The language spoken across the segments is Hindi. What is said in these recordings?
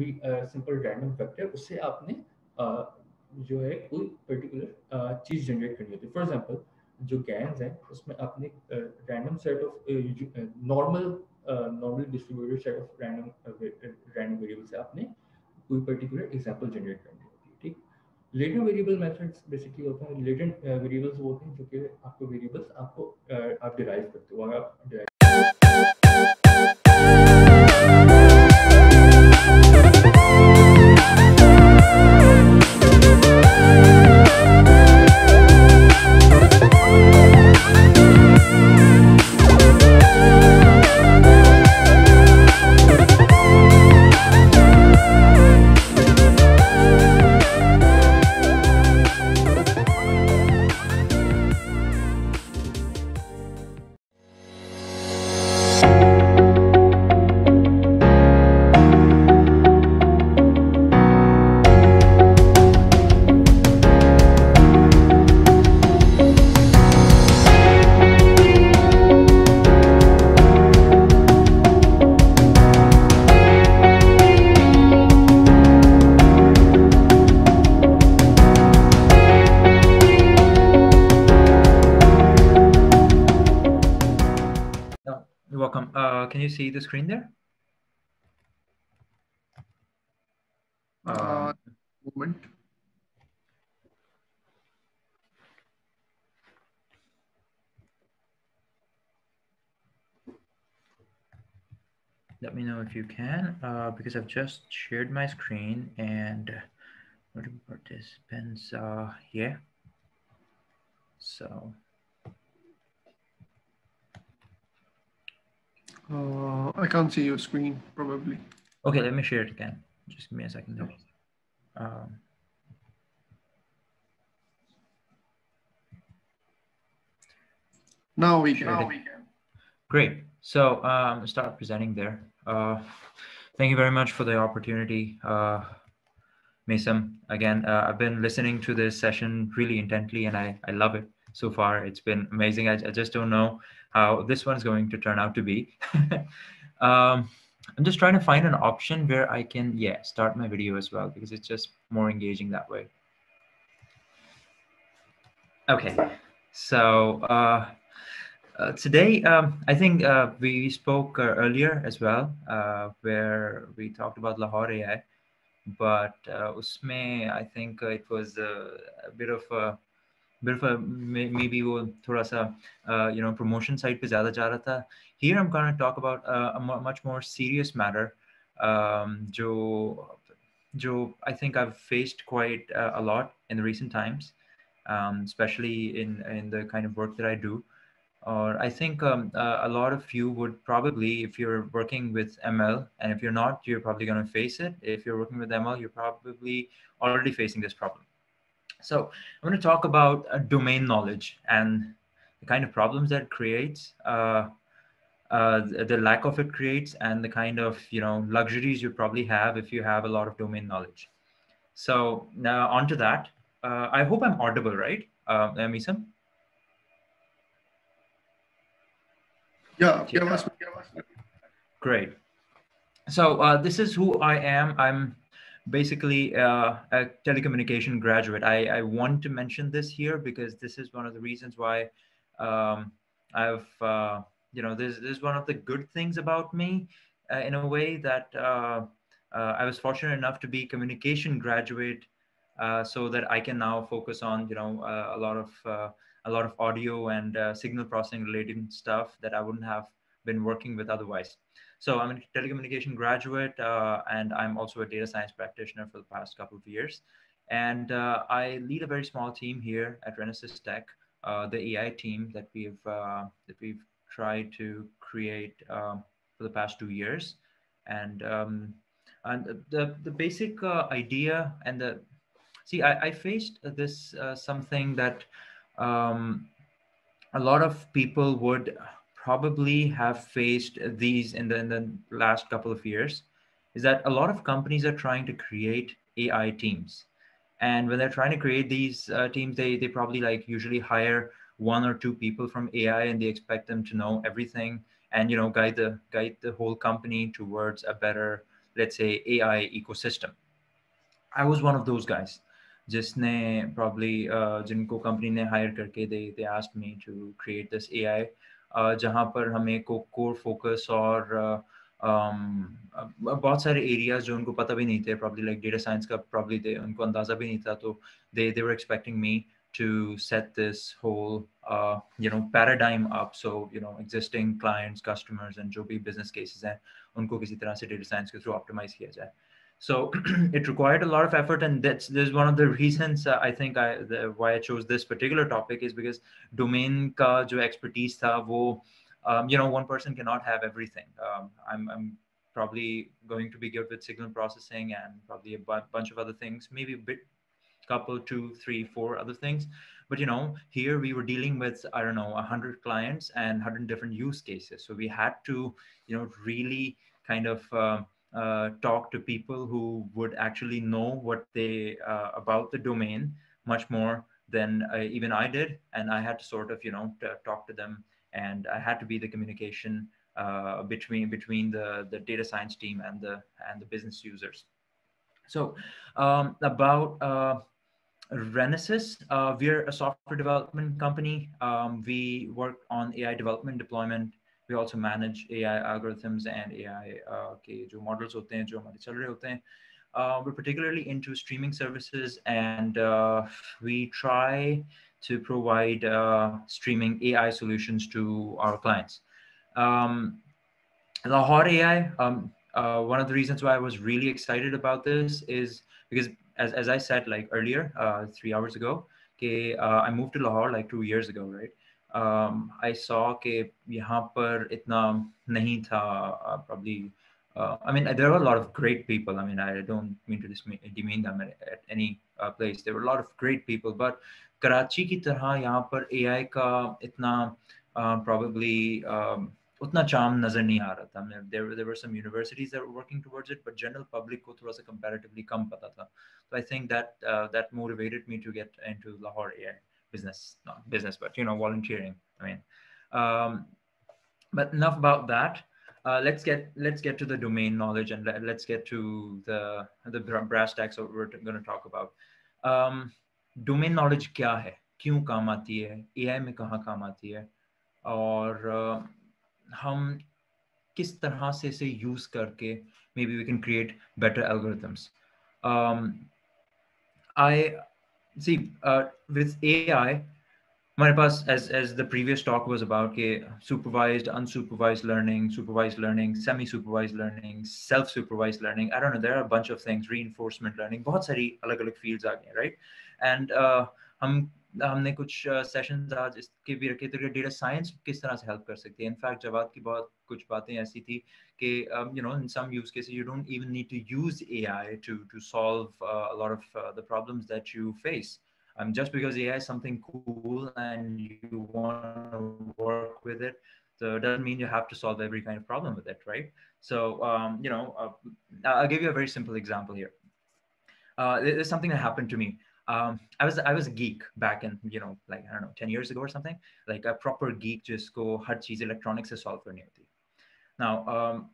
भी सिंपल रैंडम फैक्टर उससे आपने जो है कोई पर्टिकुलर चीज़ जनरेट करनी होती है। फॉर एग्जांपल जो गैंस हैं, उसमें आपने random set of normal normal distributed set of random random variable से आपने कोई पर्टिकुलर एग्जांपल जनरेट करनी होती है, ठीक? लेटेंट वेरिएबल मेथड्स बेसिकली होते हैं। लेटेंट वेरिएबल्स वो होते हैं जो कि आपको वेरिएबल्स आपको आप डिराइव करते हो। अगर आप know if you can, uh, because I've just shared my screen and what are participants uh, here? So Uh, I can't see your screen, probably. Okay, let me share it again. Just give me a second. Um, now we can. Now we can. Great. So um, start presenting there. Uh, thank you very much for the opportunity. Uh, Mason, again, uh, I've been listening to this session really intently and I, I love it so far. It's been amazing. I, I just don't know how this one's going to turn out to be. um, I'm just trying to find an option where I can, yeah, start my video as well because it's just more engaging that way. Okay, so uh, uh, today um, I think uh, we spoke uh, earlier as well, uh, where we talked about Lahore AI, but uh, usme I think it was a, a bit of a bit of a maybe वो थोड़ा सा uh, you know promotion side पे ज़्यादा जा रहा था here I'm going to talk about uh, a much more serious matter um, जो जो I think I've faced quite uh, a lot in the recent times um, especially in in the kind of work that I do or I think um, uh, a lot of you would probably, if you're working with ML, and if you're not, you're probably going to face it. If you're working with ML, you're probably already facing this problem. So I'm going to talk about uh, domain knowledge and the kind of problems that creates, uh, uh, the lack of it creates, and the kind of you know luxuries you probably have if you have a lot of domain knowledge. So now onto that. Uh, I hope I'm audible, right, uh? Yeah, yeah. Great. So uh, this is who I am. I'm basically uh, a telecommunication graduate. I, I want to mention this here because this is one of the reasons why um, I've, uh, you know, this, this is one of the good things about me uh, in a way that uh, uh, I was fortunate enough to be communication graduate uh, so that I can now focus on, you know, a lot of a lot of audio and signal processing related stuff that I wouldn't have been working with otherwise. So I'm a telecommunication graduate, uh, and I'm also a data science practitioner for the past couple of years. And uh, I lead a very small team here at Renesas Tech, uh, the AI team that we've uh, that we've tried to create um, for the past two years. And um, and the the basic uh, idea and the see, I, I faced this uh, something that um, a lot of people would probably have faced these in the, in the last couple of years is that a lot of companies are trying to create AI teams. And when they're trying to create these uh, teams, they, they probably like usually hire one or two people from AI and they expect them to know everything and, you know, guide the, guide the whole company towards a better let's say AI ecosystem. I was one of those guys. जिसने प्रॉब्ली uh, जिनको कंपनी ने हायर करके they they ask me to create this A I जहाँ पर हमें को कोर फोकस और uh, um, uh, बहुत सारे एरियाज़ जो उनको पता भी नहीं थे प्रॉब्ली लाइक डेटा साइंस का प्रॉब्ली थे उनको अंदाज़ा भी नहीं था तो they they were expecting me to set this whole you know paradigm up so you know existing clients customers and जो भी बिज़नेस केसेस हैं उनको किसी तरह से डेटा साइंस के थ्रू ऑप्टिमाइज किया जाए। So it required a lot of effort and that's there's one of the reasons uh, i think i the, why i chose this particular topic is because domain ka jo expertise tha wo um, you know one person cannot have everything. Um, I'm, I'm probably going to be good with signal processing and probably a bunch of other things maybe a bit couple two three four other things. But you know here we were dealing with i don't know 100 clients and 100 different use cases. So we had to you know really kind of uh, uh, talk to people who would actually know what they uh, about the domain much more than uh, even i did and i had to sort of you know talk to them and i had to be the communication uh, between between the the data science team and the and the business users so um, about uh, Renesys, uh, we're a software development company. Um, we work on AI development deployment. We also manage AI algorithms and AI uh, के जो models होते हैं जो हमारे चल रहे होते हैं. Uh, we're particularly into streaming services and uh, we try to provide uh, streaming AI solutions to our clients. Um, Lahore AI, um, uh, one of the reasons why I was really excited about this is because as, as I said like earlier, uh, three hours ago, okay, uh, I moved to Lahore like two years ago, right? Um, I saw कि यहाँ पर इतना नहीं था probably. Uh, I mean, there were a lot of great people. I mean, I don't mean to demean them at, at any uh, place. There were a lot of great people, but Karachi की तरह यहाँ पर AI का इतना uh, probably um, उतना चाम नज़र नहीं आ रहा था there there were some universities that were working towards it but general public को थोड़ा सा comparatively कम पता था so I think that uh, that motivated me to get into Lahore AI business not business but you know volunteering I mean um, but enough about that uh, let's get let's get to the domain knowledge and let, us get to the the brass tacks that we're going to talk about um, domain knowledge क्या है क्यों काम आती है AI में कहाँ काम आती है और uh, हम किस तरह से इसे यूज करके maybe we can create better algorithms um, i see uh, with ai हमारे पास as as the previous talk was about के supervised unsupervised learning supervised learning semi supervised learning self supervised learning i don't know there are a bunch of things reinforcement learning बहुत सारी अलग अलग fields आ गए right and uh, हम हमने कुछ सेशंस आज इसके भी रखे थे डेटा साइंस किस तरह से हेल्प कर सकती है इनफैक्ट जवाब की बहुत कुछ बातें ऐसी थी कि you know in some use cases you don't even need to use AI to to solve a lot of the problems that you face um, just because AI is something cool and you want to work with it, so it doesn't mean you have to solve every kind of problem with it, right? So, um, you know, uh, I'll give you a very simple example here. Uh, there's something that happened to me. Um, I was I was a geek back in you know like I don't know ten years ago or something like a proper geek just go हर चीज़ electronics से solve करनी होती now um,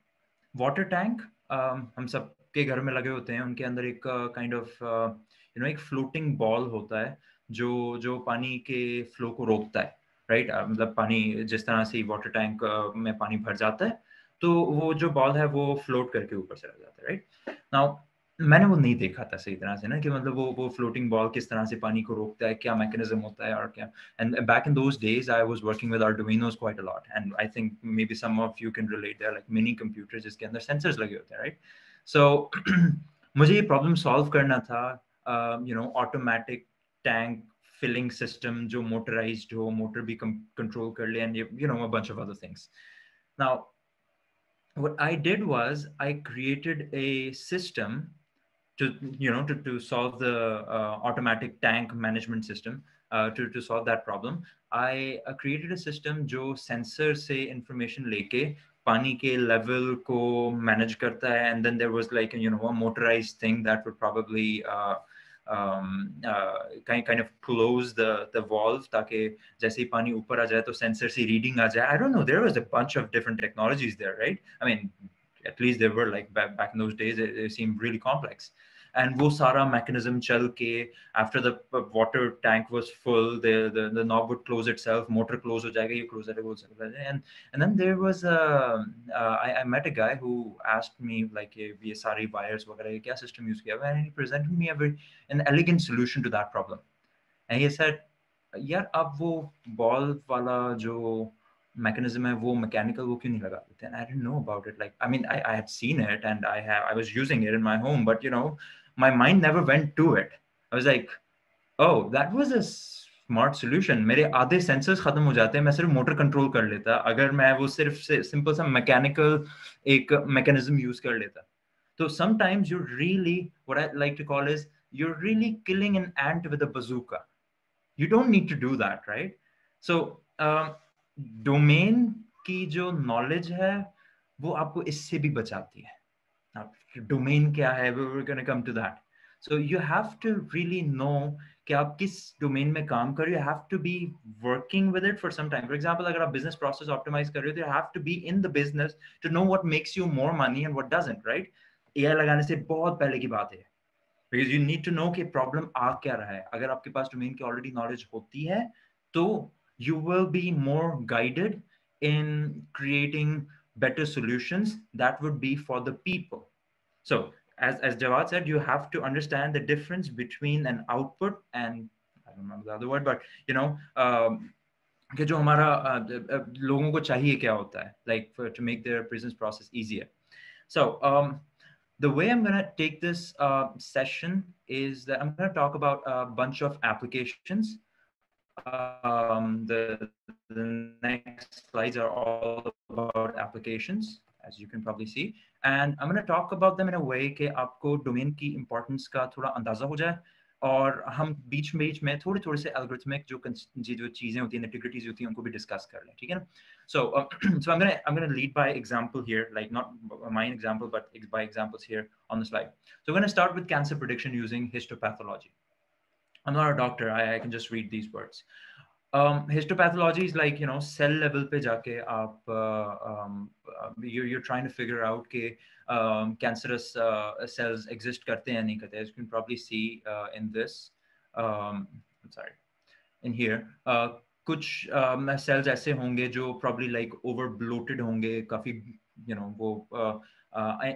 water tank um, हम सब के घर में लगे होते हैं उनके अंदर एक काइंड ऑफ़ यू नो एक फ्लोटिंग बॉल होता है जो जो पानी के फ्लो को रोकता है राइट right? मतलब पानी जिस तरह से वाटर टैंक में पानी भर जाता है तो वो जो बॉल है वो फ्लोट करके ऊपर रह जाता है राइट नाउ मैंने वो नहीं देखा था सही तरह से ना कि मतलब वो वो फ्लोटिंग बॉल किस तरह से पानी को रोकता है, क्या मैकेनिज्म होता है और क्या। And back in those days I was working with Arduinos quite a lot and I think maybe some of you can relate they're like mini computer जिसके अंदर सेंसर्स लगे होते हैं राइट सो मुझे ये प्रॉब्लम सॉल्व करना था you know automatic tank filling system जो मोटराइज्ड हो मोटर भी कंट्रोल कर ले and you know a bunch of other things now what I did was I created a system to you know to, to solve the uh, automatic tank management system uh, to, to solve that problem i uh, created a system जो sensor से information लेके पानी के level को manage करता है and then there was like you know a motorized thing that would probably uh, um, uh, kind kind of close the the valve ताकि जैसे ही पानी ऊपर आ जाए तो sensor से reading आ जाए I don't know there was a bunch of different technologies there right I mean at least they were like back, back in those days they, they seemed really complex and wo sara mechanism chal ke after the water tank was full the, the the knob would close itself motor close ho jayega you close it and and then there was a uh, I, I met a guy who asked me like ye sari wires वगैरह kya system use kiya and he presented me a very an elegant solution to that problem and he said यार अब वो बॉल वाला जो Mechanism है वो mechanical वो क्यों नहीं लगा? देते I didn't know about it. Like I mean I, I had seen it and I have I was using it in my home but you know my mind never went to it. I was like, oh, that was a smart solution मेरे आधे सेंसर्स खत्म हो जाते हैं मैं सिर्फ़ मोटर कंट्रोल कर लेता अगर मैं वो सिर्फ़ सिंपल सा मैकेनिकल एक मैकेनिज्म यूज़ कर लेता। तो sometimes you really what I like to call is you really killing an ant with a bazooka you don't need to do that right so domain की जो नॉलेज है, वो आपको इससे भी बचाती है। डोमेन क्या है come to that so you have to really know कि आप किस डोमेन में काम कर रहे हो। Have to be working with it for some time for example अगर आप बिज़नेस प्रोसेस ऑप्टिमाइज कर रहे हो तो you have to be in the business to know what makes you more money and what doesn't right AI लगाने से बहुत पहले की बात है। Because you need to know कि प्रॉब्लम आ क्या रहा है। अगर आपके पास डोमेन की ऑलरेडी नॉलेज होती है तो you will be more guided in creating better solutions that would be for the people. So as, as Jawad said, you have to understand the difference between an output and I don't remember the other word, but you know, um, कि जो हमारा uh, लोगों को चाहिए क्या होता है like for, to make their business process easier. So um, the way I'm going to take this uh, session is that I'm going to talk about a bunch of applications um, the, the next slides are all about applications, as you can probably see. And I'm going to talk about them in a way कि आपको domain की importance का थोड़ा अंदाजा हो जाए और हम बीच बीच में थोड़े थोड़े से algorithmic जो जो चीजें होती हैं nitty होती हैं उनको भी discuss कर लें ठीक है ना so uh, so I'm gonna I'm gonna lead by example here like not my example but by examples here on the slide so we're gonna start with cancer prediction using histopathology I'm not a doctor. I, I can just read these words. Um, histopathology is like you know cell level pe jaake aap uh, um, uh, you're, you're trying to figure out ke um, cancerous uh, cells exist karte hain nahi karte. As you can probably see uh, in this. Um, I'm sorry. In here, uh, कुछ सेल्स ऐसे होंगे जो प्रॉब्ली लाइक ओवर ब्लोटेड होंगे काफी यू नो वो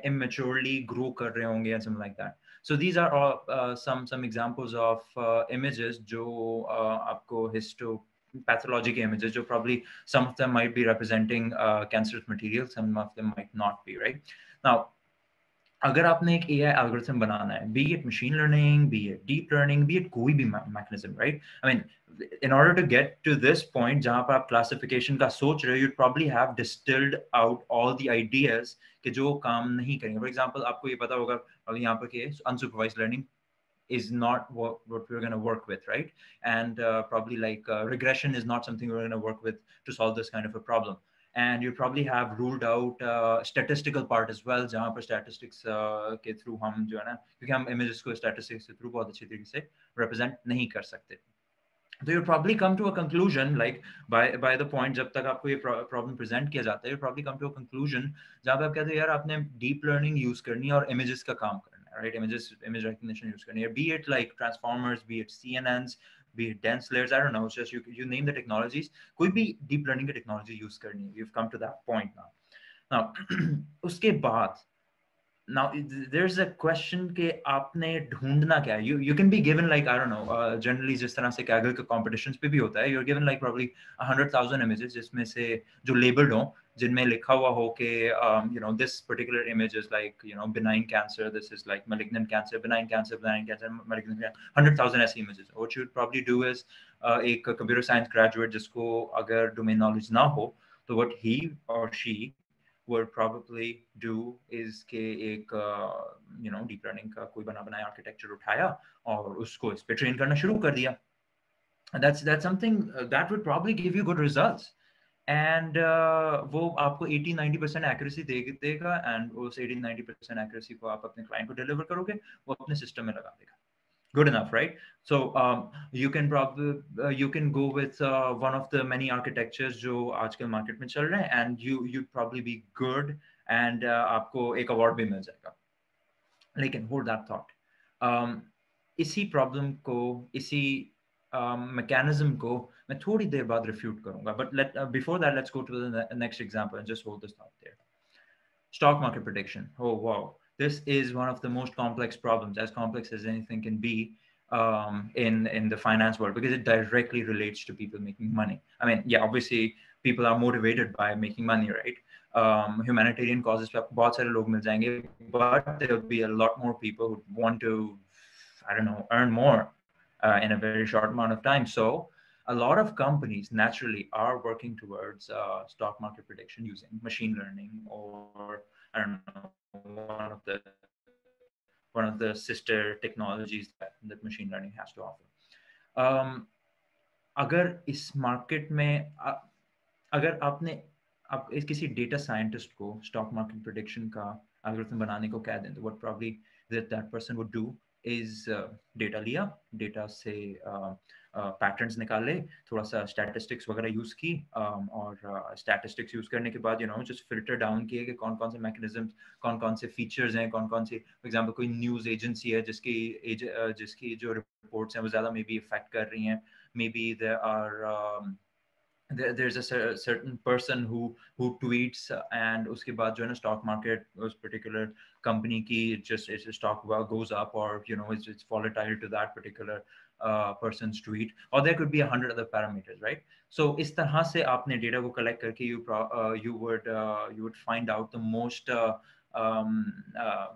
इमेच्योरली ग्रो कर रहे होंगे and something like that so these are all uh, some some examples of uh, images जो uh, आपको histopathologic images जो probably some of them might be representing uh, cancerous material some of them might not be right now अगर आपने एक AI algorithm बनाना है be it machine learning be it deep learning be it कोई भी mechanism right I mean in order to get to this point जहाँ पर आप classification का सोच रहे हो you'd probably have distilled out all the ideas कि जो काम नहीं करेंगे for example आपको ये पता होगा अभी यहाँ पर कि unsupervised learning is not what, what we're going to work with, right? And uh, probably like uh, regression is not something we're going to work with to solve this kind of a problem You probably have ruled out uh, statistical part as well जहाँ पर statistics uh, के through हम जो है ना क्योंकि हम images को statistics के through बहुत अच्छी तरीके से represent नहीं कर सकते so you probably come to a conclusion like by by the point जब तक आपको ये problem present किया जाता है you probably come to a conclusion जहाँ पे आप कहते हो यार आपने deep learning use करनी है और images का काम करना है right images image recognition use करनी है be it like transformers be it CNNs be it dense layers, I don't know, it's just you, you name the technologies. Could be deep learning the technology use करनी You've come to that point now. Now, uske baad, now there's a question ke aapne ढूंढना kya You you can be given like I don't know. Uh, generally जिस तरह से Kaggle के competitions पे भी होता है. You're given like probably a hundred thousand images जिसमें से जो labeled हों जिनमें लिखा हुआ हो कि you know this particular image is like you know benign cancer this is like malignant cancer benign cancer benign cancer malignant cancer hundred thousand ऐसी images what you probably do is एक कंप्यूटर साइंस ग्रेजुएट जिसको अगर डोमेन नॉलेज ना हो तो वट ही और she would probably do is के एक यू नो डीप लर्निंग का कोई बना बनाया आर्किटेक्चर उठाया और उसको इस पर ट्रेन करना शुरू कर दिया। That's that's something uh, that would probably give you good and uh, वो आपको 80 90 परसेंट एक्यूरेसी दे देगा एंड उस 80 90 परसेंट एक्यूरेसी को आप अपने क्लाइंट को डिलीवर करोगे वो अपने सिस्टम में लगा देगा। Good enough right? So um, you can probably uh, you can go with uh, one of the many architectures जो आजकल मार्केट में चल रहे हैं and you you probably be good and uh, आपको एक अवार्ड भी मिल जाएगा। लेकिन होल्ड दैट थॉट इसी प्रॉब्लम को इसी मैकेनिज्म um, को मैं थोड़ी देर बाद रिफ्यूट करूंगा but let before that let's go to the next example just hold this thought there stock market prediction oh wow this is one of the most complex problems as complex as anything can be um, in in the finance world because it directly relates to people making money i mean yeah obviously people are motivated by making money right um, humanitarian causes पे बहुत सारे लोग मिल जाएंगे but there will be a lot more people who want to I don't know earn more uh, in a very short amount of time so a lot of companies naturally are working towards uh, stock market prediction using machine learning or I don't know one of the one of the sister technologies that, that machine learning has to offer. Um, अगर इस मार्केट में अगर आपने आप इस किसी डेटा साइंटिस्ट को स्टॉक मार्केट प्रोडिक्शन का एल्गोरिथम बनाने को कह दें तो what probably that that person would do is data लिया डेटा से पैटर्न्स uh, uh, निकाले थोड़ा सा स्टैटिस्टिक्स वगैरह यूज़ की um, और स्टैटिस्टिक्स यूज़ करने के बाद you know just filter down किए कि कौन कौन से मैकेनिज्म कौन कौन से फीचर्स हैं कौन कौन से फॉर एग्जांपल कोई न्यूज़ एजेंसी है जिसकी uh, जिसकी जो रिपोर्ट्स हैं वो ज़्यादा मे बी इफ़ेक्ट कर रही हैं। Maybe there are there, there's a certain person who who tweets and उसके बाद जो है ना stock market उस particular company की just its stock goes up or you know it's, it's volatile to that particular uh, person's tweet or there could be a hundred other parameters right so इस तरह से आपने data को collect करके you uh, you would uh, you would find out the most uh, um, uh,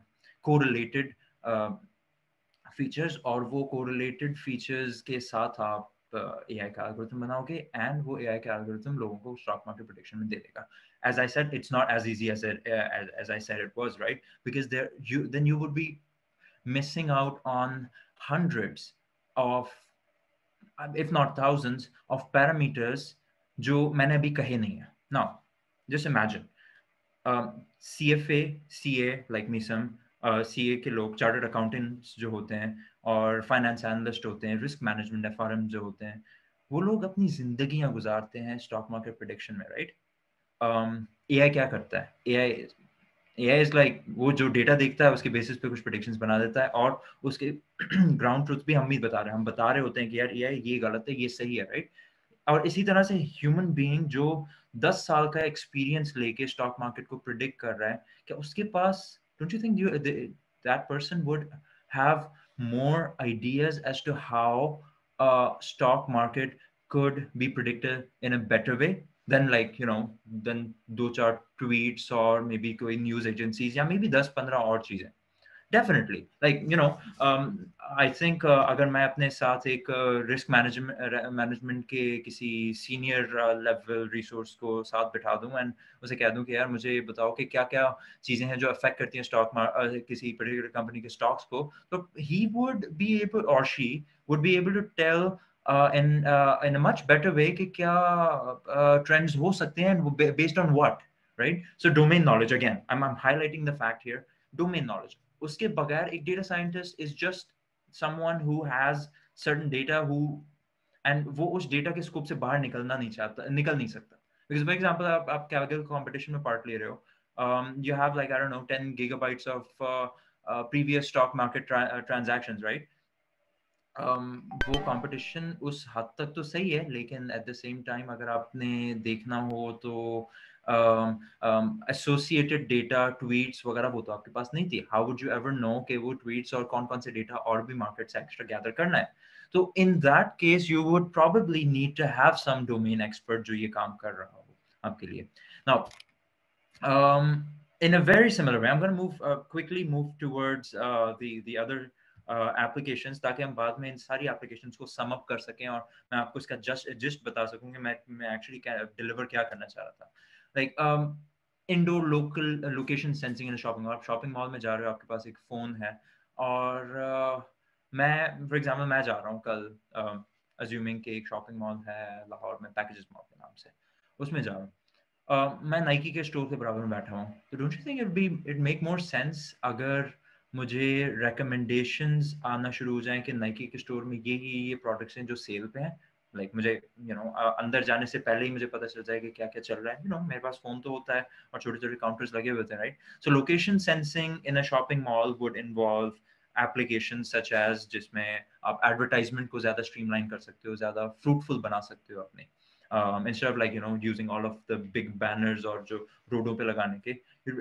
correlated uh, features और वो correlated features के साथ आप AI का algorithm बनाओगे and वो AI का algorithm लोगों को stock market prediction में दे देगा as I said it's not as easy as it uh, as, as I said it was right because there you then you would be missing out on hundreds of if not thousands of parameters जो मैंने अभी कहे नहीं है। Now just imagine um, CFA CA like me some सी uh, ए के लोग चार्टर्ड अकाउंटेंट्स जो होते हैं और फाइनेंस एनालिस्ट होते हैं रिस्क मैनेजमेंट एफ़ जो होते हैं वो लोग अपनी जिंदगियाँ गुजारते हैं स्टॉक मार्केट प्रोडिक्शन में राइट ए आई क्या करता है? ए आई ए इज़ लाइक वो जो डेटा देखता है उसके बेसिस पे कुछ प्रोडिक्शंस बना देता है और उसके ग्राउंड ट्रुथ भी हम भी बता रहे हैं। हम बता रहे होते हैं कि यार एआई ये गलत है ये सही है राइट और इसी तरह से ह्यूमन बीइंग जो दस साल का एक्सपीरियंस लेके स्टॉक मार्केट को प्रिडिक्ट कर रहा है क्या उसके पास you think you, the, that person would have more ideas as to how a stock market could be predicted in a better way? Than like you know than दो चार tweets or maybe कोई news agencies या maybe 10 15 और चीज़ें। You know um, i think uh, अगर मैं अपने साथ एक रिस्क मैनेजमेंट मैनेजमेंट के किसी सीनियर लेवल रिसोर्स को साथ बिठा दूँ एंड उसे कह दूँ कि यार मुझे बताओ कि क्या क्या चीज़ें हैं जो अफेक्ट करती हैं स्टॉक uh, किसी पर्टिकुलर कंपनी के स्टॉक्स को तो ही वुड बी एबल और she would be able to tell in uh, in a much better way कि क्या uh, trends हो सकते हैं based on what right so domain knowledge again I'm, I'm highlighting the fact here domain knowledge उसके बगैर एक data scientist is just someone who has certain data who and वो उस डेटा के स्कोप से बाहर निकलना नहीं चाहता निकल नहीं सकता बिकॉज फॉर एग्जांपल आप आप कैगल कंपटीशन में पार्ट ले रहे हो you have like I don't know 10 gigabytes of previous stock market transactions right वो कंपटीशन उस हद तक तो सही है लेकिन एट द सेम टाइम अगर आपने देखना हो तो एसोसिएटेड डेटा ट्वीट्स वगैरह वो तो आपके पास नहीं थी। How would you ever know कि वो ट्वीट्स और कौन कौन से डेटा और भी मार्केट से एक्स्ट्रा गैदर करना है? तो in that case you would probably need to have some domain expert जो ये काम कर रहा हो आपके लिए। Now um, in a very similar way i'm going to move uh, quickly move towards uh, the the other applications uh, ताकि हम बाद में इन सारी एप्लीकेशंस को सम अप कर सकें और मैं आपको इसका जस्ट जस्ट बता सकूँ कि मैं मैं एक्चुअली डिलीवर क्या करना चाह रहा था। Like indoor local location sensing in shopping आप शॉपिंग मॉल में जा रहे हो आपके पास एक फ़ोन है और uh, मैं फॉर एग्ज़ाम्पल मैं जा रहा हूँ कल अज्यूमिंग uh, कि एक शॉपिंग मॉल है लाहौर में पैकेजेस मॉल के नाम से उसमें जा रहा हूँ। Uh, मैं नाइकी के स्टोर के बराबर में बैठा हूँ। तो don't you think it be it make more sense अगर मुझे रिकमेंडेशंस आना शुरू हो जाएँ कि नाइकी के स्टोर में ये ये ये प्रोडक्ट्स हैं जो सेल पे हैं। लाइक like, मुझे यू you नो know, अंदर जाने से पहले ही मुझे पता चल जाए कि क्या क्या चल रहा है। यू you नो know, मेरे पास फ़ोन तो होता है और छोटे छोटे काउंटर्स लगे हुए थे right so location sensing in a shopping mall would involve application such as जिसमें आप एडवर्टाइजमेंट को ज़्यादा स्ट्रीमलाइन कर सकते हो ज़्यादा फ्रूटफुल बना सकते हो अपने। Um, instead of like you know using all of the big banners or जो रोडों पे लगाने के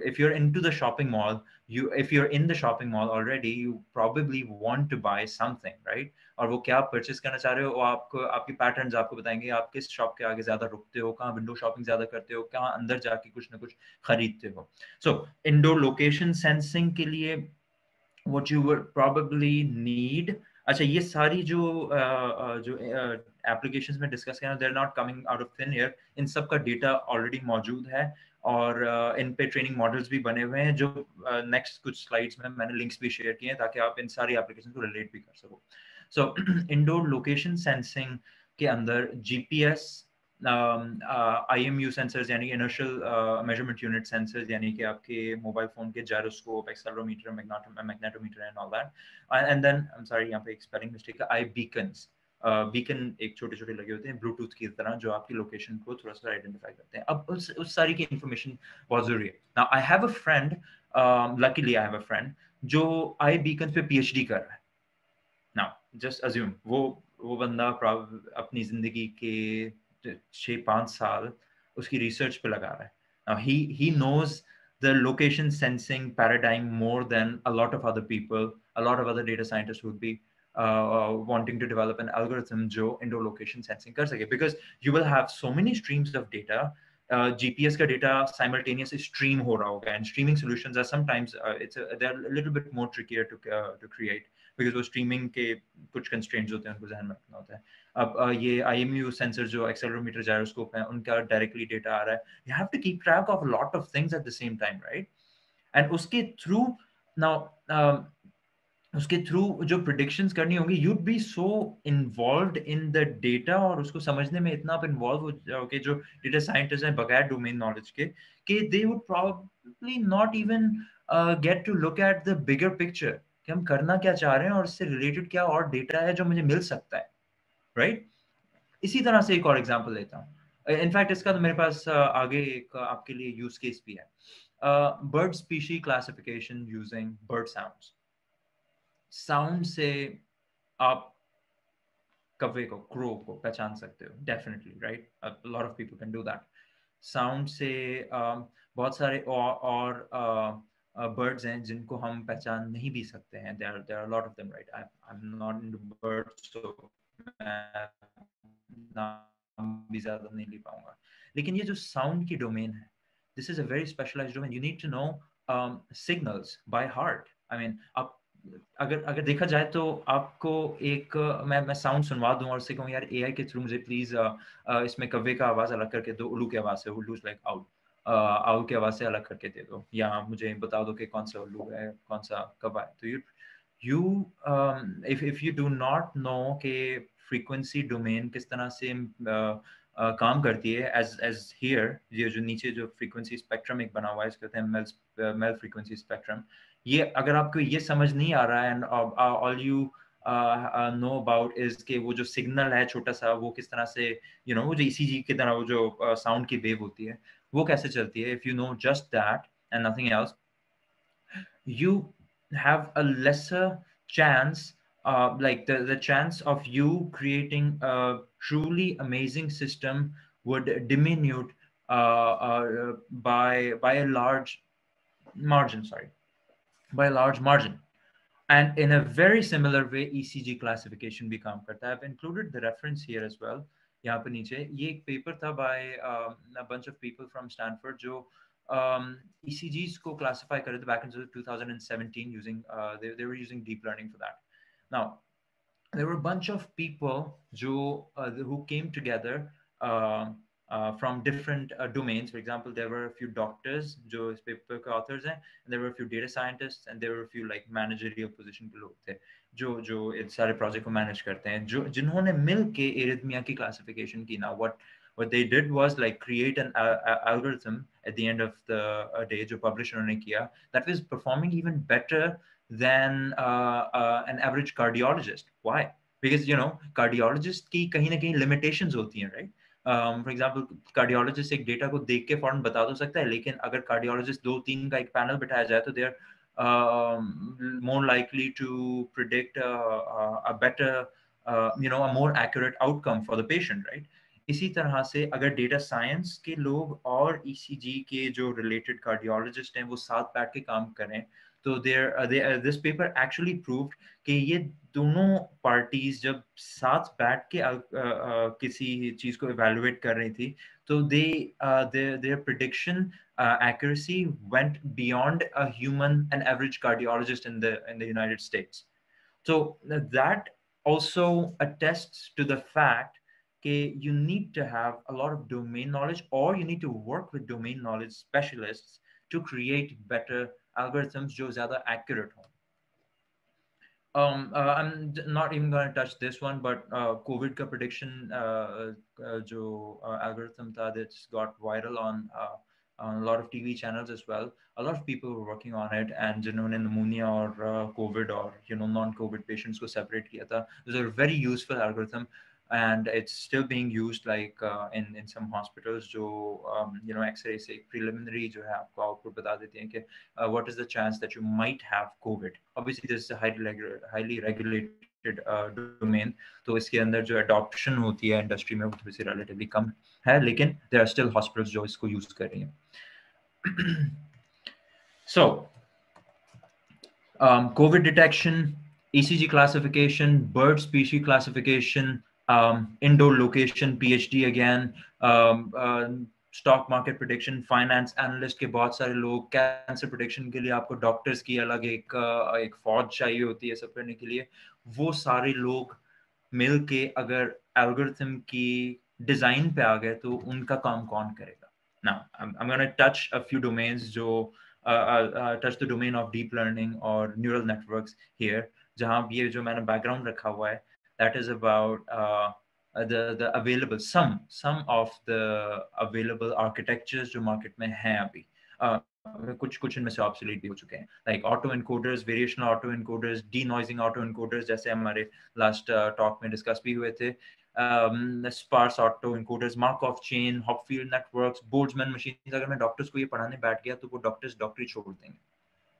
if you're into the shopping mall you if you're in the shopping mall already you probably want to buy something right और वो क्या परचेस करना चाह रहे हो वो आपको आपकी पैटर्न्स आपको बताएँगे आप किस शॉप के आगे ज़्यादा रुकते हो कहाँ विंडो शॉपिंग ज़्यादा करते हो कहाँ अंदर जाके कुछ ना कुछ खरीदते हो सो इंडोर लोकेशन सेंसिंग के लिए what you would probably need अच्छा ये सारी जो जो एप्लीकेशंस में डिस्कस किया they're not coming out of thin air इन सब का डेटा ऑलरेडी मौजूद है और इन पे ट्रेनिंग मॉडल्स भी बने हुए हैं, जो नेक्स्ट कुछ स्लाइड्स में मैंने लिंक्स भी शेयर किए हैं ताकि आप इन सारी एप्लीकेशन को रिलेट भी कर सको। सो इंडोर लोकेशन सेंसिंग के अंदर GPS I M U sensors यानी इनर्शियल मेज़रमेंट यूनिट सेंसर्स यानी कि आपके मोबाइल फ़ोन के gyroscope accelerometer magnetometer and all that and then I am sorry यहाँ पे एक spelling mistake I beacons beacon एक छोटे छोटे लगे होते हैं ब्लूटूथ की तरह, जो आपकी लोकेशन को थोड़ा सा आइडेंटिफाई करते हैं। अब उस उस सारी की इंफॉर्मेशन बहुत ज़रूरी है। Now I have a friend luckily I have a friend जो आई बीकन पे पीएचडी कर रहा है। नाउ जस्ट अज्यूम वो वो बंदा अपनी ज़िंदगी के छः पाँच साल उसकी रिसर्च पे लगा रहा है। He he knows the location sensing paradigm more than a lot of other people, a lot of other data scientists would be wanting to develop an algorithm indoor location sensing kar sake because you will have so many streams of data uh, GPS का data simultaneously stream हो रहा होगा are sometimes uh, it's a, they're a little bit more trickier to uh, to create because वो streaming के कुछ constraints होते हैं उनको ध्यान में रखना होता है अब ये आई एम सेंसर जो एक्सेलरोमीटर जायरोस्कोप है उनका डायरेक्टली डेटा आ रहा है you have to keep track of lot of things at the same time right and उसके थ्रू नाउ उसके थ्रू जो प्रिडिक्शंस करनी होगी you'd be so involve in the data और उसको समझने में इतना आप इन्वॉल्व हो जाओगे, जो डेटा साइंटिस्ट हैं बगैर डोमेन नॉलेज के, कि they would probably not even get to look at the bigger picture कि हम करना क्या चाह रहे हैं और इससे रिलेटेड क्या और डेटा है जो मुझे मिल सकता है राइट right? इसी तरह से एक और एग्ज़ाम्पल लेता हूँ। इनफैक्ट इसका तो मेरे पास आगे एक आपके लिए यूज़ केस भी है। Bird species classification using bird sounds sound से आप कवे को क्रो को पहचान सकते हो definitely right lot of people can do that sound से uh, बहुत सारे और, और बर्ड्स uh, हैं जिनको हम पहचान नहीं भी सकते हैं. There there are lot of them right I am not into birds नाम भी ज़्यादा नहीं ले पाऊँगा. लेकिन ये जो साउंड की डोमेन है this is a very specialized domain you need to know signals by heart I mean आप अगर अगर देखा जाए तो आपको एक मैं मैं साउंड सुनवा दूँ और उससे कहूँ यार एआई के थ्रू मुझे प्लीज़ इसमें कव्वे का आवाज़ अलग करके दो उल्लू की आवाज़ से उल्लू लाइक आउट आउट की आवाज़ से अलग करके दे दो या मुझे बता दो कि कौन सा उल्लू है कौन सा कब है। तो you um, if if you do not know कि frequency domain किस तरह से uh, uh, काम करती है एज एज हियर ये जो नीचे जो frequency स्पेक्ट्रम एक बना हुआ है इसको कहते हैं मेल frequency spectrum ये अगर आपको ये समझ नहीं आ रहा है all you know about is के वो जो सिग्नल है छोटा सा वो किस तरह से यू नो वो जो जी की तरह वो जो uh, साउंड की वेव होती है, वो कैसे चलती है? If you know just that and nothing else you have a lesser chance like the the chance of you creating a truly amazing system would diminish by by a large margin sorry by a large margin and in a very similar way ecg classification भी काम करता i've included the reference here as well यहाँ पे नीचे ये एक पेपर था by um, a bunch of people from stanford जो um, ECGs को classify करे थे back in 2017 using uh, they, they were using deep learning for that. Now there were a bunch of people जो uh, who came together uh, uh, from different uh, domains. For example, there were a few doctors जो इस paper के authors हैं, and there were a few data scientists, and there were a few like managerial position के लोग थे जो जो इस सारे project को manage करते हैं जो जिन्होंने मिल के arrhythmia की classification की ना what what they did was like create an uh, algorithm at the end of the uh, day जो publish उन्होंने किया that was performing even better than uh, uh, an average cardiologist why because you know cardiologist की कहीं ना कहीं लिमिटेशन होती हैं राइट फॉर एग्ज़ाम्पल कार्डियोलॉजिस्ट एक डेटा को देख के फॉरन बता तो सकता है, लेकिन अगर कार्डियोलॉजिस्ट दो तीन का एक पैनल बिठाया जाए तो there more likely to predict better you know a more accurate outcome for the patient right इसी तरह से अगर डेटा साइंस के लोग और ईसीजी e के जो रिलेटेड कार्डियोलॉजिस्ट हैं, वो साथ बैठ के काम करें तो there this paper actually proved कि ये दोनों पार्टीज जब साथ बैठ के uh, uh, किसी चीज को इवेलुएट कर रही थी तो the their prediction accuracy went beyond a human an average cardiologist in the in the united states so that also attests to the fact okay, you need to have a lot of domain knowledge or you need to work with domain knowledge specialists to create better algorithms जो ज़्यादा accurate हो. Um, uh, I'm not even going to touch this one, but uh, COVID ka prediction uh, uh, jo, uh, algorithm tha that's got viral on uh, on a lot of TV channels as well. A lot of people were working on it, and जिन्होंने pneumonia or uh, COVID or you know non-COVID patients को separate किया था. It was a very useful algorithm and it's still being used like uh, in in some hospitals जो um, you know x-ray से preliminary जो है आपको output बता देती हैं कि uh, what is the chance that you might have covid obviously this is a highly highly regulated uh, domain तो इसके अंदर जो adoption होती है industry में वो थोड़ी सी relatively कम है लेकिन there are still hospitals जो इसको use कर रही हैं so um, covid detection ECG classification, bird species classification, um, indoor location, PhD again, um, uh, stock market prediction finance analyst के बहुत सारे लोग कैंसर प्रोडिक्शन के लिए आपको डॉक्टर्स की अलग एक एक फौज चाहिए होती है सब करने के लिए। वो सारे लोग मिल के अगर एल्गोरिथम की डिज़ाइन पे आ गए तो उनका काम कौन करेगा? ना टच अ फ्यू डोमेन्स जो touch the domain of deep learning और न्यूरल नेटवर्क्स हियर जहाँ ये जो मैंने बैकग्राउंड रखा हुआ है that is about uh, the the available some some of the available architectures जो market में हैं अभी। Uh, कुछ कुछ इनमें से ऑब्सोलीट भी हो चुके हैं। Like auto encoders variational auto encoders denoising auto encoders जैसे हमारे लास्ट टॉक uh, में डिस्कस भी हुए थे। Sparse auto encoders Markov chain Hopfield networks Boltzmann machine अगर मैं डॉक्टर्स को ये पढ़ाने बैठ गया तो वो डॉक्टर्स डॉक्टरी छोड़ देंगे।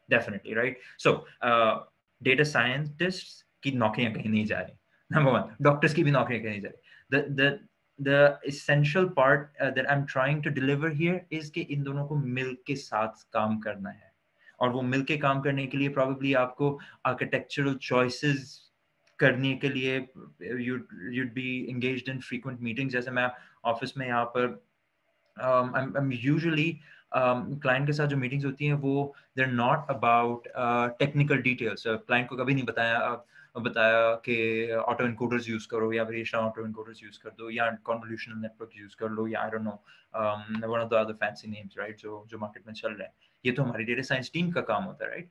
Definitely right so data scientist की नौकरियाँ कहीं नहीं जा रही। Number one doctors भी नौकरी कहीं जा the the the essential part uh, that I'm trying to deliver here is कि इन दोनों को मिल के साथ काम करना है और वो मिल के काम करने के लिए probably आपको architectural choices करने के लिए you you'd be engaged in frequent meetings जैसे मैं ऑफ़िस में यहाँ पर um, I'm, I'm usually client um, के साथ जो मीटिंग्स होती हैं वो they're not about technical details client को कभी नहीं बताया बताया कि ऑटो इनकोडर्स यूज़ करो या वेरिएशन ऑटो इनकोडर्स यूज़ कर दो या कन्वोल्यूशनल नेटवर्क यूज़ कर लो या I don't know one of the other fancy names right जो जो मार्केट में चल रहे हैं। ये तो हमारी डेटा साइंस टीम का काम होता है राइट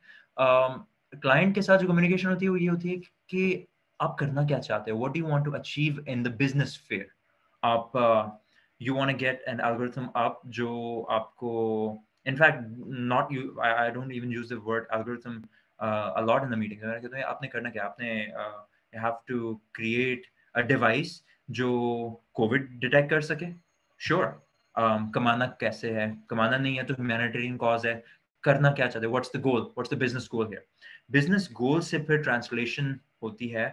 क्लाइंट um, के साथ जो कम्युनिकेशन होती है वो ये होती है कि आप करना क्या चाहते हो? What do you want to achieve in the business fair आप you want to get an algorithm up जो आपको in fact not you I, I don't even use the a lot in the meeting कहते हैं आपने करना क्या? आपने you have to create a device जो कोविड डिटेक्ट कर सके। Sure. um, कमाना कैसे है? कमाना नहीं है तो ह्यूमैनिटेरियन कॉज है। करना क्या चाहते हैं? What's the goal what's the business goal here business goal से फिर ट्रांसलेशन होती है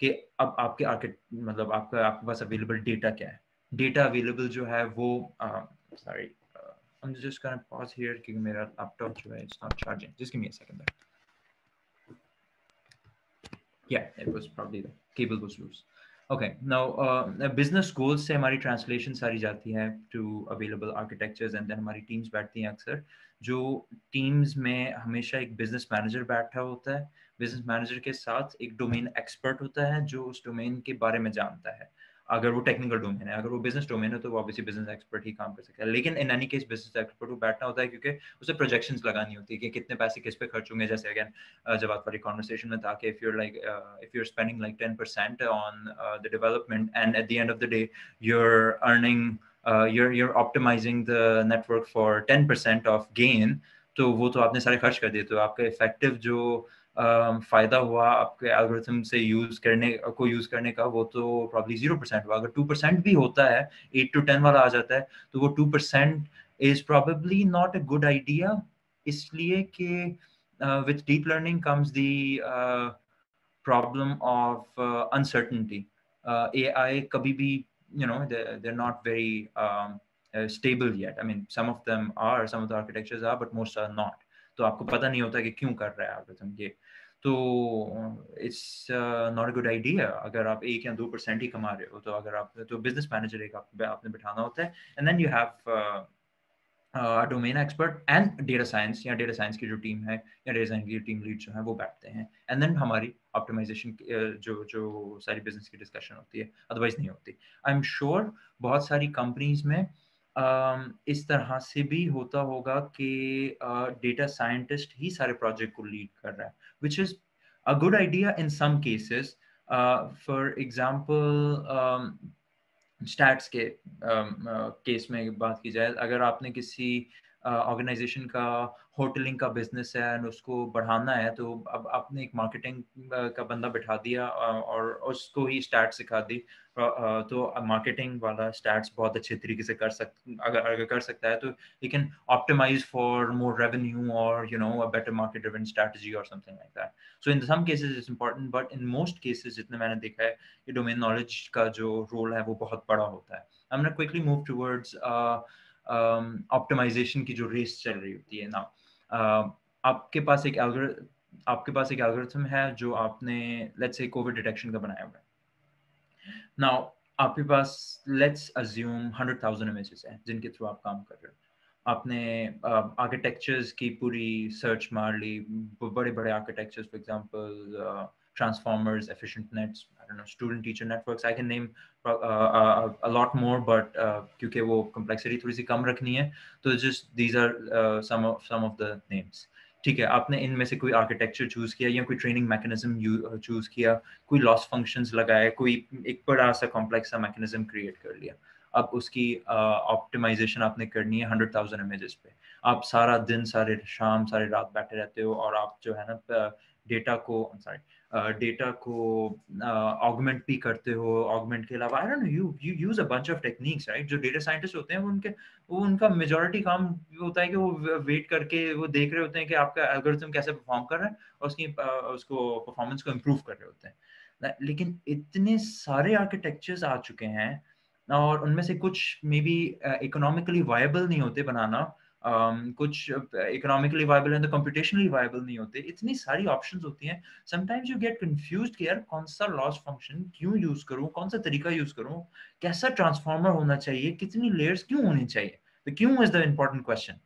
कि अब आपके आर्किट मतलब आपका आपके पास अवेलेबल डेटा क्या है? डेटा अवेलेबल जो है वो sorry I'm just gonna pause here क्योंकि मेरा लैपटॉप जो है not charging just give me a second there yeah it was probably the cable was loose okay now uh, business goals से हमारी translation सारी जाती है to available architectures and then हमारी teams बैठती हैं अक्सर जो teams में हमेशा एक business manager बैठा होता है business manager के साथ एक domain expert होता है जो उस domain के बारे में जानता है अगर वो टेक्निकल डोमेन है, अगर वो बिज़नेस डोमेन है तो वो ऑब्वियसली बिज़नेस एक्सपर्ट ही काम कर सकता है। लेकिन in any case business expert को बैठना होता है क्योंकि उसे प्रोजेक्शन लगानी होती है कि कितने पैसे किस पे खर्च होंगे। जैसे अगेन जब आप वाली कॉन्वर्सेशन में था कि if you're like if you're spending like ten percent on the development and at the end of the day you're earning you're you're optimizing the network for 10% of gain तो वो तो आपने सारे खर्च कर दिए। तो आपका इफ़ेक्टिव जो फ़ायदा हुआ आपके एल्गोरिथम से यूज़ करने को यूज़ करने का वो तो प्रॉब्ली ज़ीरो परसेंट हुआ। अगर टू परसेंट भी होता है एट टू टेन वाला आ जाता है तो वो two percent is probably not a good idea इसलिए कि with deep learning comes the problem of uncertainty A I कभी भी you know they're, they're not very um, uh, stable yet i mean some of them are some of the architectures are but तो आपको पता नहीं होता कि क्यों कर रहा है एल्गोरिथम ये। तो it's not a good idea अगर आप एक या दो परसेंट ही कमा रहे हो तो अगर आप तो बिज़नेस मैनेजर एक आप, आपने बिठाना होता है। And then you have domain expert and data science या डेटा साइंस की जो टीम है या डेटा साइंस की टीम लीड जो है वो बैठते हैं। एंड देन हमारी ऑप्टिमाइजेशन जो जो सारी बिज़नेस की डिस्कशन होती है अदरवाइज़ नहीं होती। आई एम श्योर बहुत सारी कंपनीज़ में इस तरह से भी होता होगा कि डेटा साइंटिस्ट ही सारे प्रोजेक्ट को लीड कर रहा है which is a good idea in some cases for example stats के केस में बात की जाए, अगर आपने किसी ऑर्गेनाइजेशन का, होटलिंग का बिज़नेस है एंड उसको बढ़ाना है तो अब आपने एक मार्केटिंग का बंदा बिठा दिया और उसको ही स्टार्ट सिखा दी। तो मार्केटिंग वाला स्टार्ट्स बहुत अच्छे तरीके से कर सक, अगर अगर कर सकता है तो you can optimize for more revenue और you know a better market driven strategy और something like that so in some cases it's important but in most cases जितने मैंने देखा है, ये डोमेन नॉलेज का जो रोल है वो बहुत बड़ा होता है। I am quickly move towards optimization um, की जो रेस चल रही होती है ना uh, आपके पास एक आपके पास एक एल्गोरिथम है जो आपने लेट्स से कोविड डिटेक्शन का बनाया हुआ है। नाउ आपके पास let's assume hundred thousand images हैं जिनके थ्रू आप काम कर रहे हो। आपने आर्किटेक्चर्स uh, की पूरी सर्च मार ली बड़े बड़े architectures for example transformers, efficient nets, I don't know, student teacher networks. I can name uh, uh, a lot more, but uh, वो complexity थोड़ी सी कम रखनी है, तो just these are uh, some of some of the names. ठीक है आपने इनमें से कोई आर्किटेक्चर चूज़ किया या कोई ट्रेनिंग मैकेनिज्म चूज़ किया कोई लॉस फ़ंक्शंस लगाए कोई एक बड़ा सा कॉम्प्लेक्स सा मैकेनिज्म क्रिएट कर लिया अब उसकी ऑप्टिमाइजेशन uh, आपने करनी है हंड्रेड थाउज़ेंड इमेजेस पे आप सारा दिन सारे शाम सारे रात बैठे रहते हो और आप जो है ना डेटा को सॉरी डेटा को ऑगमेंट भी करते हो ऑगमेंट के अलावा I don't know you you use a bunch of techniques right जो डेटा साइंटिस्ट होते हैं, वो उनके, वो उनका मेजोरिटी काम होता है कि वो वेट करके, वो देख रहे होते हैं कि आपका एल्गोरिथम कैसे परफॉर्म कर रहा है और उसकी उसको परफॉर्मेंस को इम्प्रूव कर रहे होते हैं। लेकिन इतने सारे आर्किटेक्चर्स आ चुके हैं और उनमें से कुछ मे बी इकोनॉमिकली वायबल नहीं होते बनाना। Um, कुछ इकोनॉमिकली वायबल है तो कंप्यूटेशनली वायबल नहीं होते। इतनी सारी ऑप्शन होती हैं। समटाइम्स यू गेट कंफ्यूज कि यार कौन सा लॉस फ़ंक्शन क्यों यूज़ करूँ कौन सा तरीका यूज़ करूँ कैसा ट्रांसफॉर्मर होना चाहिए कितनी लेयर्स क्यों होनी चाहिए? तो क्यों इज़ द इम्पोर्टेंट क्वेश्चन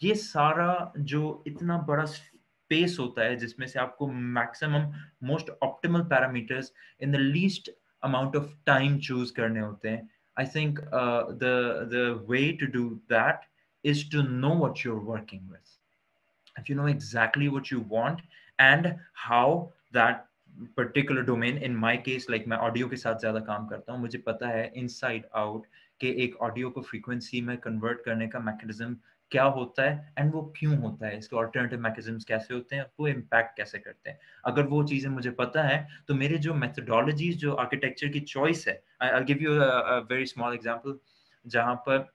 ये सारा जो इतना बड़ा स्पेस होता है जिसमें से आपको maximum most optimal parameters in the least amount of time choose करने होते हैं। I think uh, the the way to do that is to know what you're working with. If you know exactly what you want and how that particular domain, in my case, like मैं audio के साथ ज़्यादा काम करता हूँ मुझे पता है inside out कि एक ऑडियो को फ्रीक्वेंसी में कन्वर्ट करने का मैकेनिज्म क्या होता है एंड वो क्यों होता है इसके ऑल्टरनेटिव मैकेनिज्म कैसे होते हैं वो इम्पैक्ट कैसे करते हैं अगर वो चीज़ें मुझे पता है तो मेरे जो मेथडोलॉजीज जो आर्किटेक्चर की चॉइस है I give you very small example जहाँ पर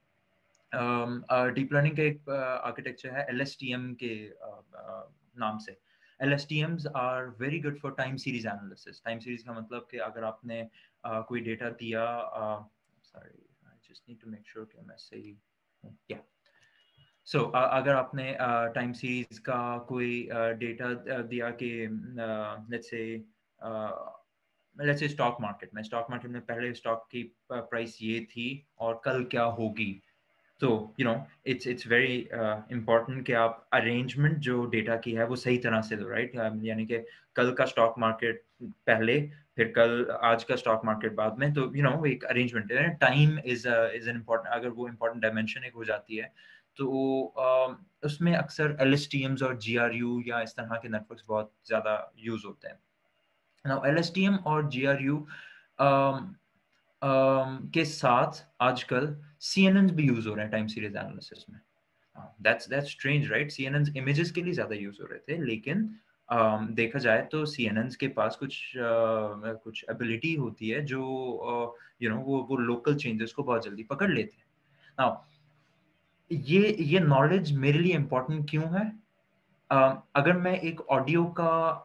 डीप लर्निंग का एक आर्किटेक्चर है एल के नाम से। L S T Ms are very good for time series analysis. Time series का मतलब कि अगर आपने कोई डेटा दिया sorry I just need to make sure कि मैं सही या सो अगर आपने टाइम uh, सीरीज़ का कोई डेटा uh, दिया कि let's say let's say stock market में। स्टॉक मार्केट में पहले स्टॉक की प्राइस ये थी और कल क्या होगी? तो you know it's it's very important कि आप अरेंजमेंट जो डेटा की है वो सही तरह से दो राइट right? यानी कि कल का स्टॉक मार्केट पहले फिर कल आज का स्टॉक मार्केट बाद में तो यू you नो know, एक अरेंजमेंट है time is is an important अगर वो इम्पोर्टेंट डायमेंशन एक हो जाती है तो uh, उसमें अक्सर एल और जी आर यू इस तरह के नेटवर्क बहुत ज़्यादा यूज़ होते हैं एल और जी आर यू के साथ आजकल सी एन भी यूज़ हो रहे हैं टाइम सीरीज़ एनालिसिस में। That's that's strange right C N images के लिए ज़्यादा यूज़ हो रहे थे लेकिन um, देखा जाए तो सी के पास कुछ uh, कुछ एबिलिटी होती है जो you uh, know you know, वो वो लोकल चेंजेस को बहुत जल्दी पकड़ लेते हैं। नाउ ये ये नॉलेज मेरे लिए इम्पोर्टेंट क्यों है? Uh, अगर मैं एक ऑडियो का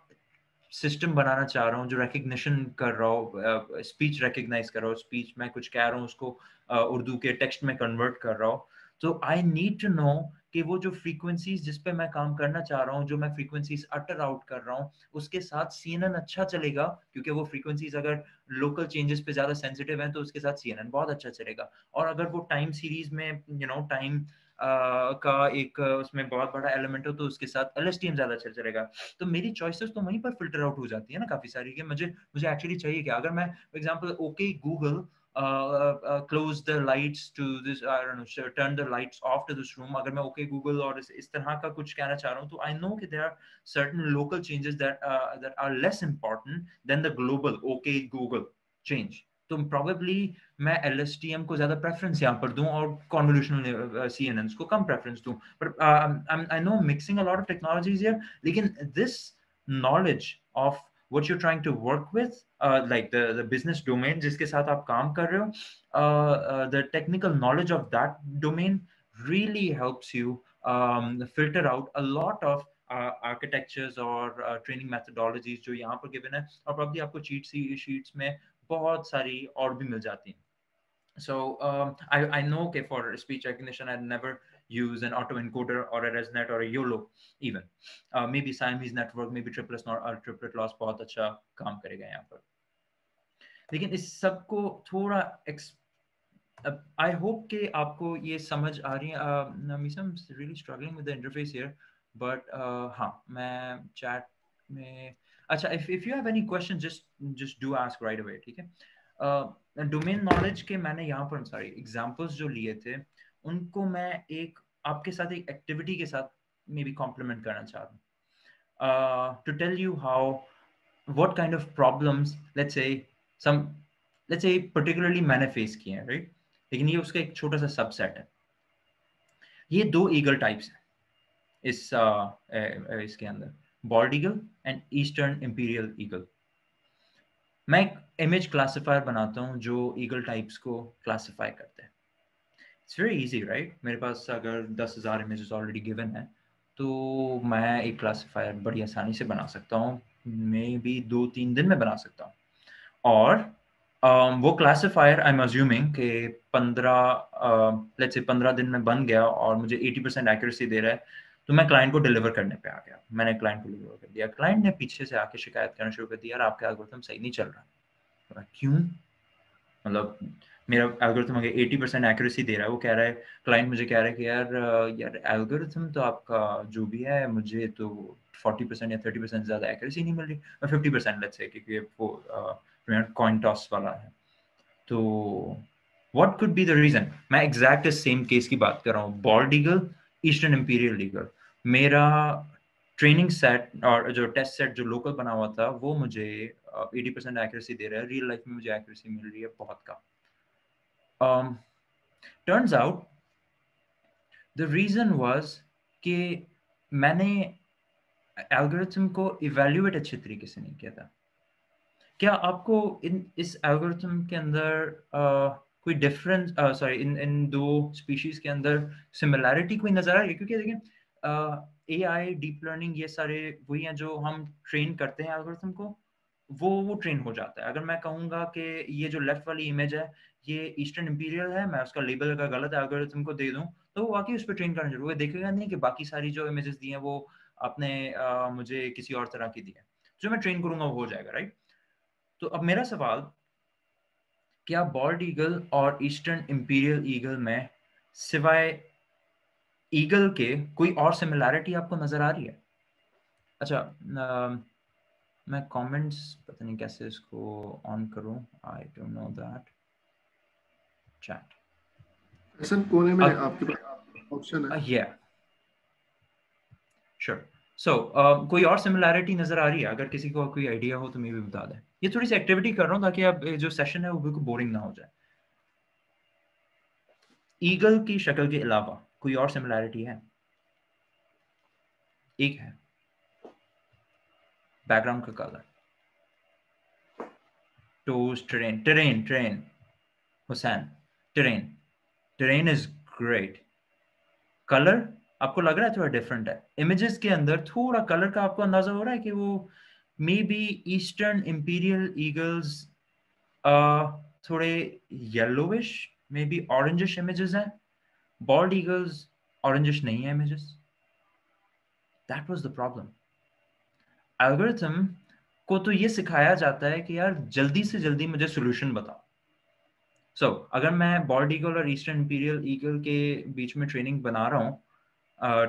सिस्टम बनाना चाह रहा हूँ, जो रिकग्निशन कर रहा हूँ स्पीच रिकग्नाइज कर रहा हूँ स्पीच में कुछ कह रहा हूँ, उसको उर्दू के टेक्स्ट में कन्वर्ट कर रहा हूँ। तो आई नीड टू नो कि वो जो फ्रीक्वेंसीज जिस पे मैं काम करना चाह रहा हूँ, जो मैं फ्रीक्वेंसीज अटर आउट कर रहा हूँ, उसके साथ सीएनएन अच्छा चलेगा? क्योंकि वो फ्रीक्वेंसीज अगर लोकल चेंजेस पे ज़्यादा सेंसिटिव हैं तो उसके साथ सीएनएन बहुत अच्छा चलेगा। और अगर वो टाइम सीरीज़ में यू नो टाइम का एक उसमें बहुत बड़ा एलिमेंट हो तो उसके साथ एल ज़्यादा चल चलेगा। तो मेरी चॉइसेस तो वहीं पर फ़िल्टर आउट हो जाती है ना काफ़ी सारी कि मुझे मुझे एक्चुअली चाहिए क्या? अगर मैं for example okay Google close the lights to this turn the lights off to this room अगर मैं ओके okay, गूगल और इस तरह का कुछ कहना चाह रहा हूँ तो आई नो कि there are certain local changes are less important than the global okay Google change तो प्रॉबेबली मैं एल एस टी एम को ज़्यादा प्रेफरेंस यहाँ पर दूँ और कॉन्वोल्यूशनल सी एन एनस को कम प्रेफरेंस दूँ। पर I know mixing a lot of technologies here लेकिन this knowledge of what you trying to work with like the business domain जिसके साथ आप काम कर रहे हो the technical knowledge of that domain really helps you filter out a lot of architectures और ट्रेनिंग मैथडोलॉजीज जो यहाँ पर गिवन है। और अभी आपको चीट सी शीट्स में बहुत सारी और भी मिल जाती हैं um, I, I know okay for speech recognition I never use an autoencoder or a ResNet or a YOLO even. Uh, maybe Siamese network, maybe triplet or uh, triplet loss बहुत अच्छा काम करेगा यहाँ पर लेकिन इस सबको थोड़ा आई होप कि आपको ये समझ आ रही है Meesam really struggling with the interface here but हाँ मैं चैट में अच्छा if if you have any question just just do ask right away ठीक है? डोमेन नॉलेज के मैंने यहाँ पर सॉरी एग्जांपल्स जो लिए थे उनको मैं एक आपके साथ एक एक्टिविटी के साथ मे बी कॉम्प्लीमेंट करना चाह रहा हूँ to tell you how what kind of problems let's say some let's say particularly मैंने फेस किए हैं राइट लेकिन ये उसका एक छोटा सा सबसेट है। ये दो ईगल टाइप्स हैं इस uh, इसके अंदर। Bald eagle and eastern imperial eagle मैं एक इमेज क्लासिफायर बनाता हूँ जो ईगल टाइप्स को क्लासिफाई करते हैं। इट्स वेरी इजी राइट मेरे पास अगर दस हज़ार इमेजेस ऑलरेडी गिवन है तो मैं एक क्लासीफायर बड़ी आसानी से बना सकता हूँ। मे भी दो तीन दिन में बना सकता हूँ। और um, वो क्लासीफायर आई एम अज्यूमिंग कि पंद्रह लेट्स से पंद्रह दिन में बन गया और मुझे एटी परसेंट एक्यूरेसी दे रहा है तो मैं क्लाइंट को डिलीवर करने पे आ गया। मैंने क्लाइंट को डिलीवर कर दिया। क्लाइंट ने पीछे से आके शिकायत करना शुरू कर दिया यार, आपके एल्गोरिथम सही नहीं चल रहा। क्यों? मतलब मेरा एल्गोरिथम अगर 80 परसेंट एक्यूरेसी दे रहा है, वो कह रहा है क्लाइंट मुझे कह रहा है कि, यार यार एल्गोरिथम तो आपका जो भी है, मुझे तो 40 परसेंट या 30 परसेंट ज़्यादा एक्यूरेसी नहीं मिल रही। और 50 परसेंट लेट्स से क्योंकि वो कॉइन टॉस वाला है। तो what could be the reason मैं एग्जैक्ट सेम केस की बात कर रहा हूँ। Bald eagle eastern imperial eagle मेरा ट्रेनिंग सेट और जो टेस्ट सेट जो लोकल बना हुआ था वो मुझे एटी परसेंट एक्यूरेसी दे रहा है। रियल लाइफ में मुझे एक्यूरेसी मिल रही है बहुत कम। Turns out the reason was कि मैंने एल्गोरिथम को इवेल्युएट अच्छे तरीके से नहीं किया था। क्या आपको इन इस एल्गोरिथम के अंदर uh, कोई डिफरेंस सॉरी इन इन दो स्पीशीज के अंदर सिमिलैरिटी कोई नज़र आ रही है? क्योंकि देखिए ए आई डीप लर्निंग ये सारे वही हैं जो हम ट्रेन करते हैं एल्गोरिथम को वो वो ट्रेन हो जाता है। अगर मैं कहूँगा कि ये जो लेफ़्ट वाली इमेज है ये ईस्टर्न इंपीरियल है मैं उसका लेबल का गलत एल्गोरिथम को दे दूँ तो वो वाकई उस पर ट्रेन करना ज़रूर देखेगा नहीं कि बाकी सारी जो इमेजेस दी हैं वो आपने आ, मुझे किसी और तरह की दी है। जो मैं ट्रेन करूँगा वो हो जाएगा राइट तो अब मेरा सवाल क्या बॉल्ड ईगल और ईस्टर्न इम्पीरियल ईगल में सिवाय ईगल के कोई और सिमिलैरिटी आपको नज़र आ रही है? अच्छा आ, मैं कमेंट्स पता नहीं कैसे इसको ऑन करूँ। I don't know that chat. ऐसा कोने में आपके पास ऑप्शन है। Sure. So uh, कोई और सिमिलैरिटी नज़र आ रही है? अगर किसी को कोई आइडिया हो तो मैं भी बता दें। ये थोड़ी सी एक्टिविटी कर रहा हूँ ताकि अब जो सेशन है वो बिल्कुल बोरिंग ना हो जाए। ईगल की शक्ल के अलावा कोई और सिमिलैरिटी है? एक है। बैकग्राउंड का colour toes train train train Hussain train train is great colour आपको लग रहा है थोड़ा डिफरेंट है। इमेजेस के अंदर थोड़ा कलर का आपको अंदाज़ा हो रहा है कि वो maybe eastern imperial eagles थोड़े yellowish maybe orangish images हैं। बॉल्ड ईगल्स ऑरेंजिश नहीं है images that was the problem algorithm को तो ये सिखाया जाता है कि यार जल्दी से जल्दी मुझे सोल्यूशन बताओ। सो so, अगर मैं बॉल्ड ईगल और ईस्टर्न इंपीरियल ईगल के बीच में ट्रेनिंग बना रहा हूँ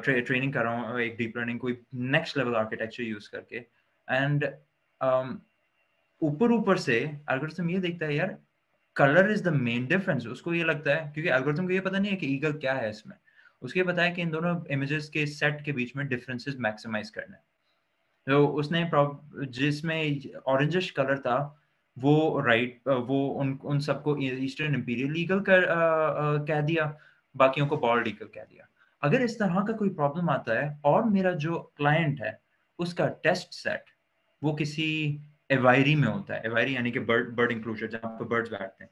ट्रे, ट्रेनिंग कर रहा हूँ एक डीप लर्निंग कोई नेक्स्ट लेवल आर्किटेक्चर यूज़ करके एंड um, ऊपर ऊपर से एल्गोरिथम ये देखता है यार colour is the main difference उसको ये लगता है क्योंकि एल्गोरिथम को ये पता नहीं है कि ईगल क्या है इसमें। उसको ये पता है कि इन दोनों इमेजेस के सेट के बीच में डिफरेंसेस मैक्सिमाइज करना है। तो उसने जिसमें ऑरेंजिश कलर था वो राइट वो उन उन सबको ईस्टर्न इंपीरियल ईगल कर आ, आ, कह दिया बाकियों को बॉल लीगल कह दिया। अगर इस तरह का कोई प्रॉब्लम आता है और मेरा जो क्लाइंट है उसका टेस्ट सेट वो किसी एवायरी में होता है एवायरी यानी कि बर्ड बर्ड इंक्लोजर जहाँ पर बर्ड्स बैठते हैं।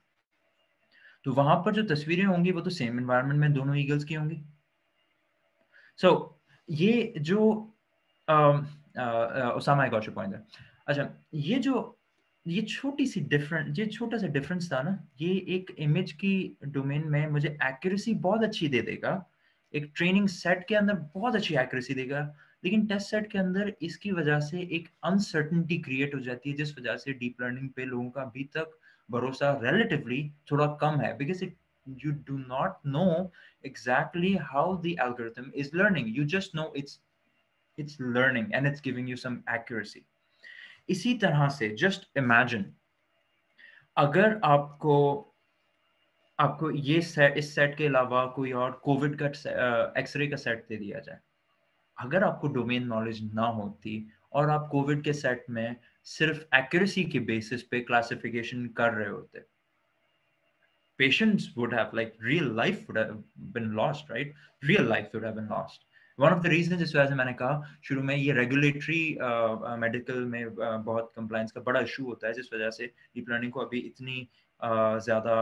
तो वहाँ पर जो तस्वीरें होंगी वो तो सेम एनवायरनमेंट में दोनों ईगल्स की होंगी। सो so, ये जो आई गॉट योर पॉइंट अच्छा ये जो ये छोटी सी डिफरेंट ये छोटा सा डिफरेंस था ना ये एक इमेज की डोमेन में मुझे एक्यूरेसी बहुत अच्छी दे देगा। एक ट्रेनिंग सेट के अंदर बहुत अच्छी एक्यूरेसी देगा। लेकिन टेस्ट सेट के अंदर इसकी वजह से एक अनसर्टनिटी क्रिएट हो जाती है, जिस वजह से डीप लर्निंग पे लोगों का अभी तक भरोसा रिलेटिवली थोड़ा कम है। Because it you do not know exactly how the algorithm is learning. You just know it's it's learning and it's giving you some accuracy. इसी तरह से जस्ट इमेजिन अगर आपको आपको ये सेट इस सेट के अलावा कोई और कोविड का एक्सरे का सेट दे दिया जाए अगर आपको डोमेन नॉलेज ना होती और आप कोविड के सेट में सिर्फ़ एक्यूरेसी के बेसिस पे क्लासिफिकेशन कर रहे होते patients would have like real life would have been lost right real life would have been lost one of the reason जिस वजह मैंने कहा, शुरू में ये रेगुलेटरी मेडिकल uh, uh, में uh, बहुत कंप्लाइंस का बड़ा इशू होता है, जिस वजह से डीप लर्निंग को अभी इतनी ज़्यादा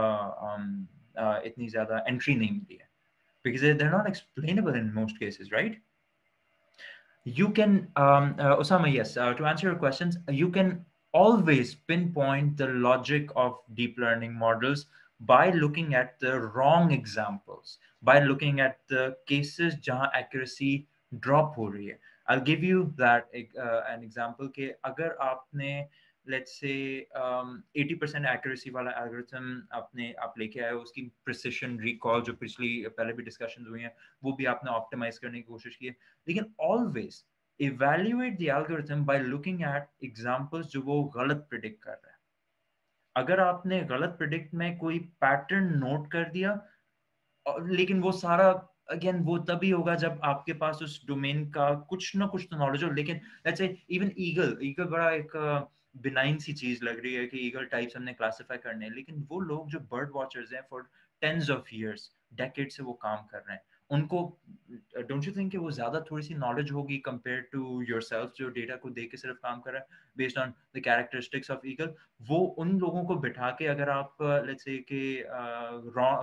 um, इतनी ज़्यादा एंट्री नहीं मिली है। Because there not explainable in most cases right you can, um, uh, Osama, yes, uh, to answer your questions, you can always pinpoint the logic of deep learning models by looking at the wrong examples, by looking at the cases jahan accuracy drop ho rahi hai. I'll give you that uh, an example ke agar aapne say um, 80% accuracy वाला algorithm आपने आप लेके आए उसकी precision recall जो पिछली पहले भी discussions हुई हैं वो भी आपने optimize करने की कोशिश की है। लेकिन always evaluate the algorithm by looking at examples जो वो गलत predict कर रहा है। अगर आपने गलत प्रिडिक्ट में कोई पैटर्न नोट कर दिया लेकिन वो सारा अगेन वो तभी होगा जब आपके पास उस डोमेन का कुछ ना कुछ तो नॉलेज हो लेकिन let's say even eagle eagle बड़ा एक बिनाइन सी चीज़ लग रही है कि ईगल टाइप्स हमने क्लासिफाई करने हैं, लेकिन वो लोग जो बर्ड वॉचर्स हैं for tens of years decade से वो काम कर रहे हैं। उनको डोंट यू थिंक कि वो ज़्यादा थोड़ी सी नॉलेज होगी कंपेयर टू योरसेल्फ जो डेटा को देख के सिर्फ़ काम कर रहा है based on the characteristics of eagle वो उन लोगों को बिठा के अगर आप लेट्स से कि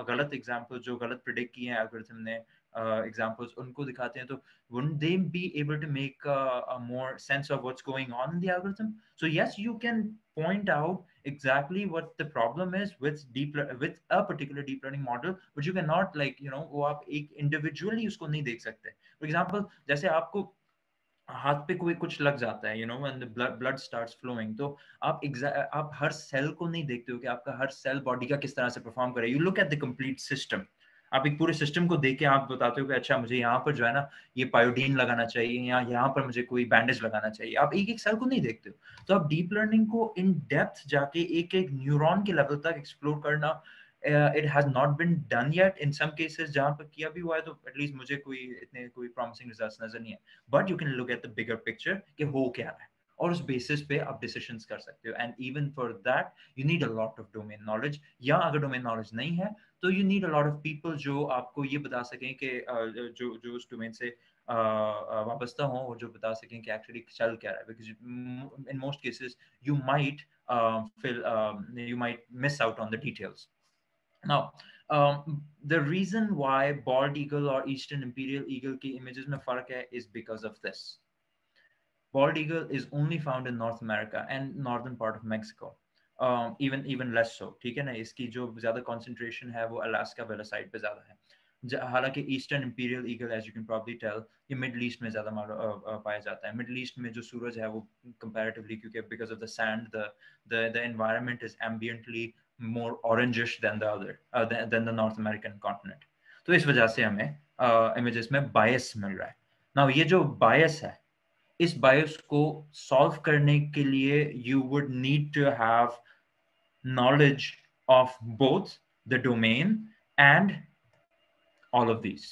गलत एग्जांपल जो गलत प्रिडिक्ट किए हैं एल्गोरिथम ने uh, examples unko dikhate hain to wouldn't they be able to make uh, a more sense of what's going on in the algorithm so yes you can point out exactly what the problem is with deep with a particular deep learning model but you cannot like you know wo aap ek individually usko nahi dekh sakte for example jaise aapko हाथ पे कोई कुछ लग जाता है you know when blood blood starts flowing तो आप आप हर सेल को नहीं देखते हो कि आपका हर सेल बॉडी का किस तरह से परफॉर्म करे you look at the complete system आप एक पूरे सिस्टम को देख के आप बताते हो कि अच्छा मुझे यहाँ पर जो है ना, ये पायोडीन लगाना चाहिए या यहाँ पर मुझे कोई बैंडेज लगाना चाहिए। आप एक एक सेल को नहीं देखते हो। तो आप डीप लर्निंग को इन डेप्थ जाके एक एक न्यूरॉन के लेवल तक एक्सप्लोर करना it has not been done yet in some cases जहाँ पर किया भी हुआ है तो एटलीस्ट मुझे कोई, इतने कोई प्रॉमिसिंग रिजल्ट्स नज़र नहीं है but you can look at the bigger picture कि हो क्या है। और उस बेसिस पे आप डिसीजंस कर सकते हो। And even for that you need a lot of domain knowledge या अगर डोमेन नॉलेज नहीं है तो you need a lot of people जो आपको ये बता सकें कि जो जो उस डोमेन से वाबस्ता हों और जो बता सकें कि एक्चुअली चल क्या रहा है। Because in most cases you might feel you might miss out on the details now um, the reason why bald eagle or eastern eagle ki images mein fark hai is because of this. Bald eagle is only found in north america and northern part of mexico. Even even less so ठीक है ना? इसकी जो ज़्यादा कंसंट्रेशन है वो अलास्का वाला साइड पे ज़्यादा है। हालाँकि eastern imperial eagle as you can probably tell ये मिडल ईस्ट में ज़्यादा पाया जाता है। मिडल ईस्ट में जो सूरज है वो कंपैरेटिवली क्योंकि because of the sand the the is ambiently more orangish than the other than the North American continent तो इस वजह से हमें इमेजेस uh, में बायस मिल रहा है। ना ये जो बायस है इस बायोस को सॉल्व करने के लिए you would need to have knowledge of both the domain and all of this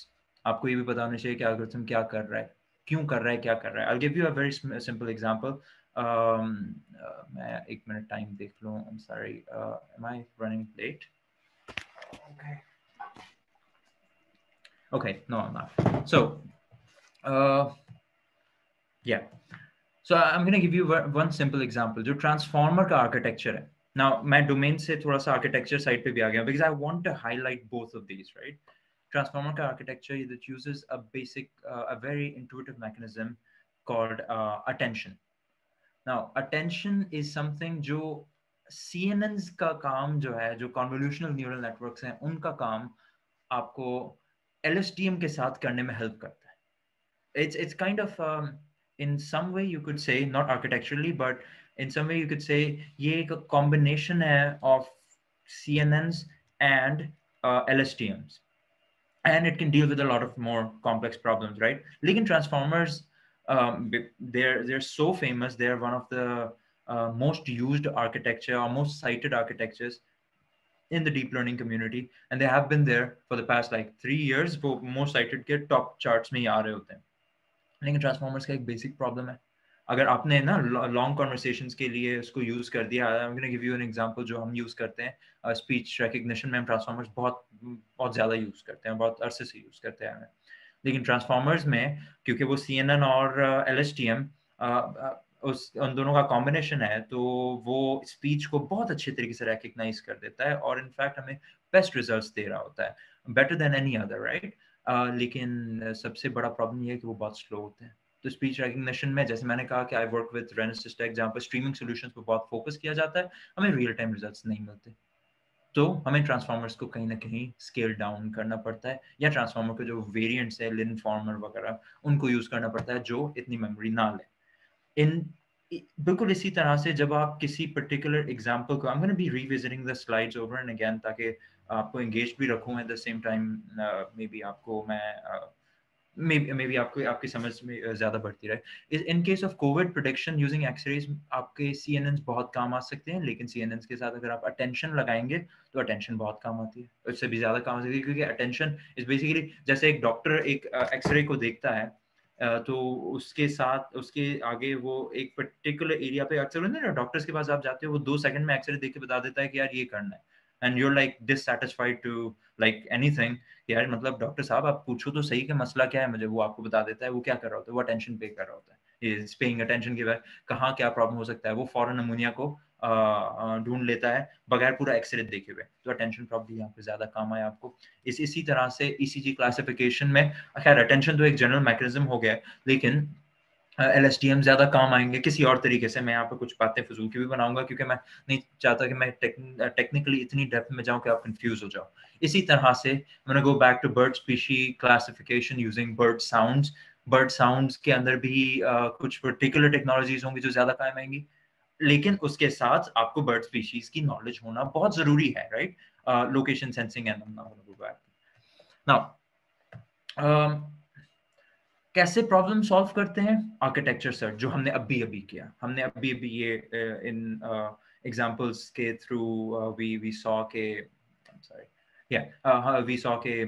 आपको ये भी पता होना चाहिए कि एल्गोरिथम क्या कर रहा है क्यों कर रहा है क्या कर रहा है। I give you a very simple example मैं एक मिनट टाइम देख लूँ। I am sorry am I running late okay okay no I so yeah so I'm going to give you one simple example जो transformer का architecture है now मैं domain से थोड़ा सा architecture side पे भी आ गया because I want to highlight both of these right transformer का architecture that uses a basic uh, a very intuitive mechanism called uh, attention now attention is something जो CNNs का काम जो है जो convolutional neural networks हैं उनका काम आपको LSTM के साथ करने में help करता है it's it's kind of um, in some way you could say not architecturally but in some way you could say ye ek combination hai of cnns and uh, lstms and it can deal with a lot of more complex problems right? Ligand transformers um, they're they're so famous they're one of the uh, most used architecture or most cited architectures in the deep learning community and they have been there for the past like 3 years. For most cited get top charts mein aa rahe hote hain. लेकिन ट्रांसफॉर्मर्स का एक बेसिक प्रॉब्लम है। अगर आपने ना लॉन्ग कॉन्वर्सेशन के लिए उसको यूज़ कर दिया गिव यू एन एग्जांपल जो हम यूज़ करते हैं। स्पीच रिकग्निशन में हम ट्रांसफॉर्मर्स बहुत बहुत ज़्यादा यूज़ करते हैं, बहुत अरसे से यूज़ करते हैं हमें। लेकिन ट्रांसफॉर्मर्स में, क्योंकि वो सीएनएन और एल एस टी एम उस, उन दोनों का कॉम्बिनेशन है तो वो स्पीच को बहुत अच्छे तरीके से रिकग्नाइज कर देता है और इनफैक्ट हमें बेस्ट रिज़ल्ट दे रहा होता है। Better than any other right लेकिन सबसे बड़ा प्रॉब्लम ये है कि वो बहुत स्लो होते हैं। तो स्पीच रिकग्निशन में जैसे मैंने कहा कि आई वर्क विद रेनेसिस्ट जहाँ पर स्ट्रीमिंग सोल्यूशन पर बहुत फोकस किया जाता है, हमें रियल टाइम रिज़ल्ट नहीं मिलते। तो हमें ट्रांसफार्मर्स को कहीं ना कहीं स्केल डाउन करना पड़ता है, या ट्रांसफार्मर के जो वेरिएंट्स है लिन फॉर्मर वगैरह, उनको यूज़ करना पड़ता है जो इतनी मेमोरी ना ले। इन बिल्कुल इसी तरह से जब आप किसी पर्टिकुलर एग्जांपल को I am gonna be revisiting the slides over and again ताकि आपको एंगेज भी रखूँ at the same time maybe आपको मैं uh, मे बी आपको आपकी समझ में ज़्यादा बढ़ती रहे। In case of COVID protection using x-rays आपके सी एन बहुत काम आ सकते हैं लेकिन सी एन के साथ अगर आप अटेंशन लगाएँगे तो अटेंशन बहुत काम आती है। उससे भी ज़्यादा काम आ सकती है क्योंकि अटेंशन इज़ बेसिकली जैसे एक डॉक्टर एक एक्सरे को देखता है तो उसके साथ उसके आगे वो एक पर्टिकुलर एरिया पे अक्सर ना डॉक्टर्स के पास आप जाते हो वो दो सेकंड में एक्सरे देख के बता देता है कि यार ये करना है। And you're like dissatisfied to like anything यार मतलब डॉक्टर साहब, आप पूछो तो सही कि मसला क्या है मुझे, वो आपको बता देता है, वो क्या कर रहा होता है, वो अटेंशन पे कर रहा होता है। इज़ पेइंग अटेंशन के बाद कहाँ क्या प्रॉब्लम हो सकता है, वो फॉरन नमूनिया को ढूंढ लेता है, बगैर पूरा एक्सरे देखे हुए। तो अटेंशन प्रॉब्लम यहाँ पे ज़्यादा काम आया आपको। इस, इसी तरह से ईसीजी क्लासिफिकेशन में, खैर अटेंशन तो एक जनरल मैकेनिज्म हो गया, लेकिन एल एस ज़्यादा काम आएँगे किसी और तरीके से मैं यहाँ पे कुछ बातें फजूल की भी बनाऊँगा क्योंकि मैं नहीं चाहता कि मैं टेक्निकली इतनी डेप्थ में जाऊँ कि आप कंफ्यूज हो जाओ। इसी तरह से मैंने go back to bird species classification using bird sounds bird sounds के अंदर भी uh, कुछ पर्टिकुलर टेक्नोलॉजीज़ होंगी जो ज़्यादा काम आएँगी। लेकिन उसके साथ आपको बर्ड स्पीशीज की नॉलेज होना बहुत ज़रूरी है right location sensing and now कैसे प्रॉब्लम सॉल्व करते हैं? आर्किटेक्चर सर्च जो हमने अभी अभी किया। हमने अभी अभी ये इन एग्जांपल्स के थ्रू वी वी सॉ के सॉरी या वी सॉ के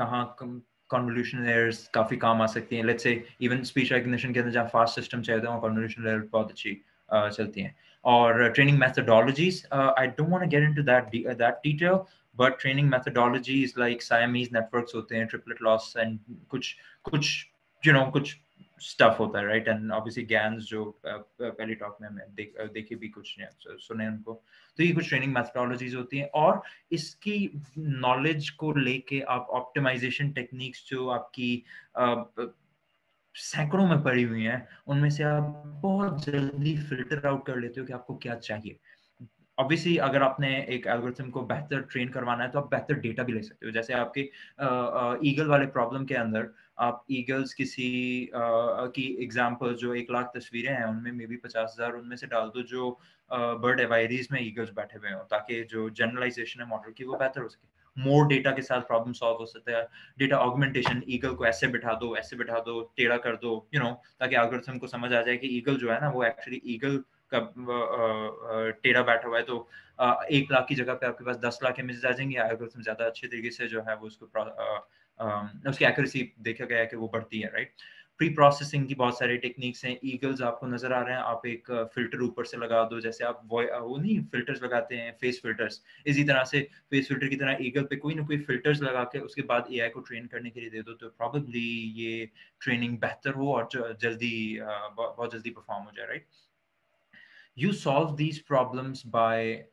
कहाँ कन्वोल्यूशन लेयर्स काफ़ी काम आ सकती हैं। Let's say even speech recognition के अंदर जहाँ फास्ट सिस्टम चाहिए होता है कन्वोल्यूशन लेयर बहुत अच्छी चलती हैं। और training uh, I don't want to get into that that detail but training methodologies like Siamese networks होते हैं triplet loss and कुछ कुछ यू नो कुछ स्टफ़ होता है राइट एंड ऑब्वियसली ज्ञान जो पहले टॉक में हमें देख देखे भी कुछ नहीं सुने उनको। तो ये कुछ ट्रेनिंग मैथडोलॉजीज होती हैं और इसकी नॉलेज को लेके आप ऑप्टिमाइजेशन टेक्निक्स जो आपकी सैकड़ों में पड़ी हुई हैं, उनमें से आप बहुत जल्दी फ़िल्टर आउट कर लेते हो कि आपको क्या चाहिए। ऑब्वियसली अगर आपने एक एल्गोरिथम को बेहतर ट्रेन करवाना है तो आप बेहतर डेटा भी ले सकते हो। जैसे आपके ईगल वाले प्रॉब्लम के अंदर आप ईगल्स किसी uh, की एग्जांपल जो एक लाख तस्वीरें हैं उनमें मे बी पचास हज़ार उनमें से डाल दो जो बर्ड एवायरीज में ईगल्स बैठे हुए हो ताकि जो जनरलाइजेशन है मॉडल की वो बेहतर हो सके। मोर डेटा के साथ प्रॉब्लम सॉल्व हो सकता है। डेटा ऑगमेंटेशन ईगल को ऐसे बिठा दो ऐसे बिठा दो टेढ़ा कर दो यू you नो know, ताकि एल्गोरिथम को समझ आ जाए कि ईगल जो है ना वो एक्चुअली ईगल का टेढ़ा बैठा हुआ है। तो एक लाख की जगह पे आपके पास दस लाख इमेजेस आ जाएँगे एल्गोरिथम ज़्यादा अच्छे तरीके से जो है वो उसको उसकी एक्यूरेसी देखा गया है कि वो बढ़ती है राइट प्री प्रोसेसिंग की बहुत सारे टेक्निक्स हैं ईगल्स आपको नज़र आ रहे हैं, आप एक फ़िल्टर ऊपर से लगा दो, जैसे आप वो वो नहीं फिल्टर्स लगाते हैं फेस फिल्टर्स इसी तरह से फेस फ़िल्टर की तरह ईगल पे कोई ना कोई फिल्टर्स लगा के उसके बाद एआई को ट्रेन करने के लिए दे दो तो प्रॉबेबली ये ट्रेनिंग बेहतर हो और जल्दी बहुत जल्दी परफॉर्म हो जाए right you solve these problems by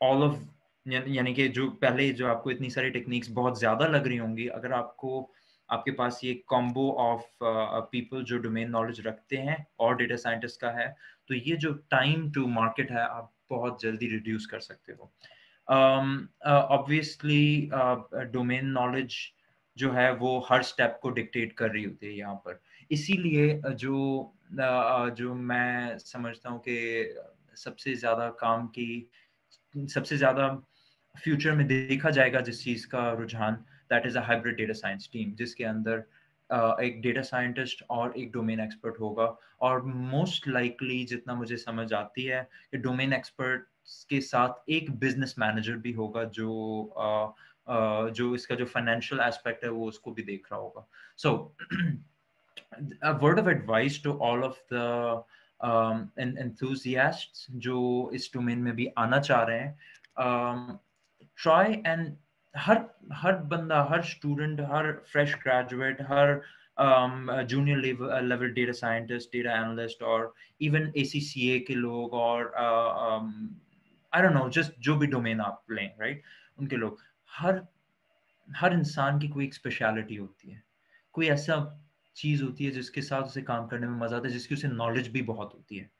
all of यानी कि जो पहले जो आपको इतनी सारी टेक्निक्स बहुत ज़्यादा लग रही होंगी अगर आपको आपके पास ये कॉम्बो ऑफ़ पीपल जो डोमेन नॉलेज रखते हैं और डेटा साइंटिस्ट का है तो ये जो टाइम टू मार्केट है आप बहुत जल्दी रिड्यूस कर सकते हो। ऑब्वियसली डोमेन नॉलेज जो है वो हर स्टेप को डिक्टेट कर रही होती है यहाँ पर। इसीलिए जो uh, जो मैं समझता हूँ कि सबसे ज़्यादा काम की सबसे ज़्यादा फ्यूचर में देखा जाएगा जिस चीज़ का रुझान that is a hybrid data science team जिसके अंदर एक डेटा साइंटिस्ट और एक डोमेन एक्सपर्ट होगा। और मोस्ट लाइकली जितना मुझे समझ आती है कि डोमेन एक्सपर्ट के साथ एक बिज़नेस मैनेजर भी होगा जो uh, uh, जो इसका जो फाइनेंशियल एस्पेक्ट है वो उसको भी देख रहा होगा। So word of advice to all of um, enthusiasts जो इस डोमेन में भी आना चाह रहे हैं um, try and हर हर बंदा, हर स्टूडेंट हर फ्रेश ग्रेजुएट हर junior level data scientist data analyst और इवन ए के लोग और आई नो जस्ट जो भी डोमेन आप लें राइट right? उनके लोग। हर हर इंसान की कोई एक स्पेशलिटी होती है। कोई ऐसा चीज़ होती है जिसके साथ उसे काम करने में मज़ा आता है, जिसकी उसे नॉलेज भी बहुत होती है।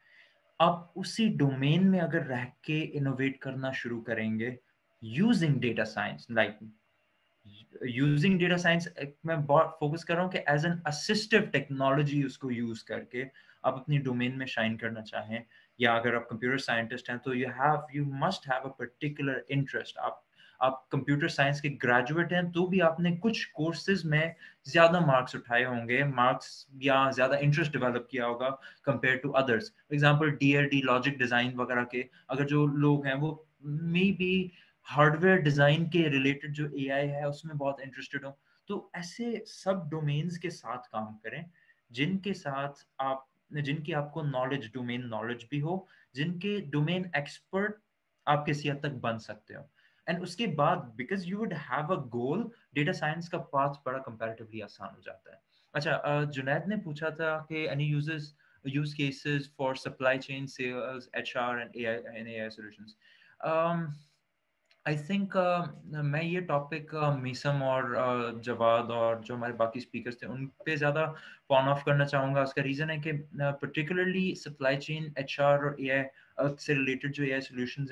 आप उसी डोमेन में अगर रह के इनोवेट करना शुरू करेंगे using data science like using data science मैं फोकस कर रहा हूँ कि एज एन असिस्टिव टेक्नोलॉजी उसको यूज़ करके आप अपनी डोमेन में शाइन करना चाहें, या अगर आप कंप्यूटर साइंटिस्ट हैं तो you have you must have a particular interest आप आप कंप्यूटर साइंस के ग्रेजुएट हैं तो भी आपने कुछ कोर्सेज में ज़्यादा मार्क्स उठाए होंगे मार्क्स या ज़्यादा इंटरेस्ट डेवलप किया होगा compare to others example DRD logic design वगैरह के, अगर जो लोग हैं, वो मे बी हार्डवेयर डिज़ाइन के रिलेटेड जो एआई है उसमें बहुत इंटरेस्टेड हो। तो ऐसे सब डोमेन्स के साथ काम करें जिनके साथ आप जिनकी आपको नॉलेज डोमेन नॉलेज भी हो जिनके डोमेन एक्सपर्ट आप किसी हद तक बन सकते हो। एंड उसके बाद because you would have a goal data science का पाथ बड़ा कंपैरेटिवली आसान हो जाता है। अच्छा जुनैद ने पूछा था कि any uses use cases for supply chain sales hr and ai and ai solutions um, I think uh, मैं ये टॉपिक uh, मीसम और uh, जवाद और जो हमारे बाकी स्पीकर्स थे उन पे ज़्यादा फॉन ऑफ़ करना चाहूँगा। उसका रीज़न है कि पर्टिकुलरली सप्लाई चेन एच और ए से रिलेटेड जो ए आई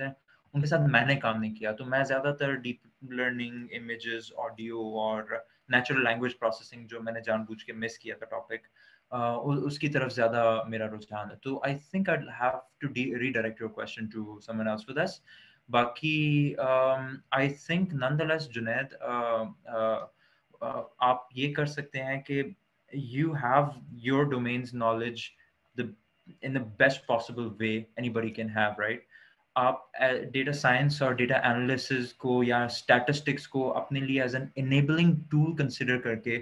हैं उनके साथ मैंने काम नहीं किया। तो मैं ज़्यादातर डीप लर्निंग इमेजेस ऑडियो और नेचुरल लैंग्वेज प्रोसेसिंग जो मैंने जानबूझ के मिस किया था टॉपिक uh, उसकी तरफ़ ज़्यादा मेरा रुझान है। तो I think I have to redirect your question to someone else with us बाकी आई थिंक नंदलेस जुनैद आप ये कर सकते हैं कि you have your domains knowledge the in the best possible way anybody can have, right? आप डेटा साइंस और डेटा एनालिसिस को या स्टैटिस्टिक्स को अपने लिए as an enabling tool consider करके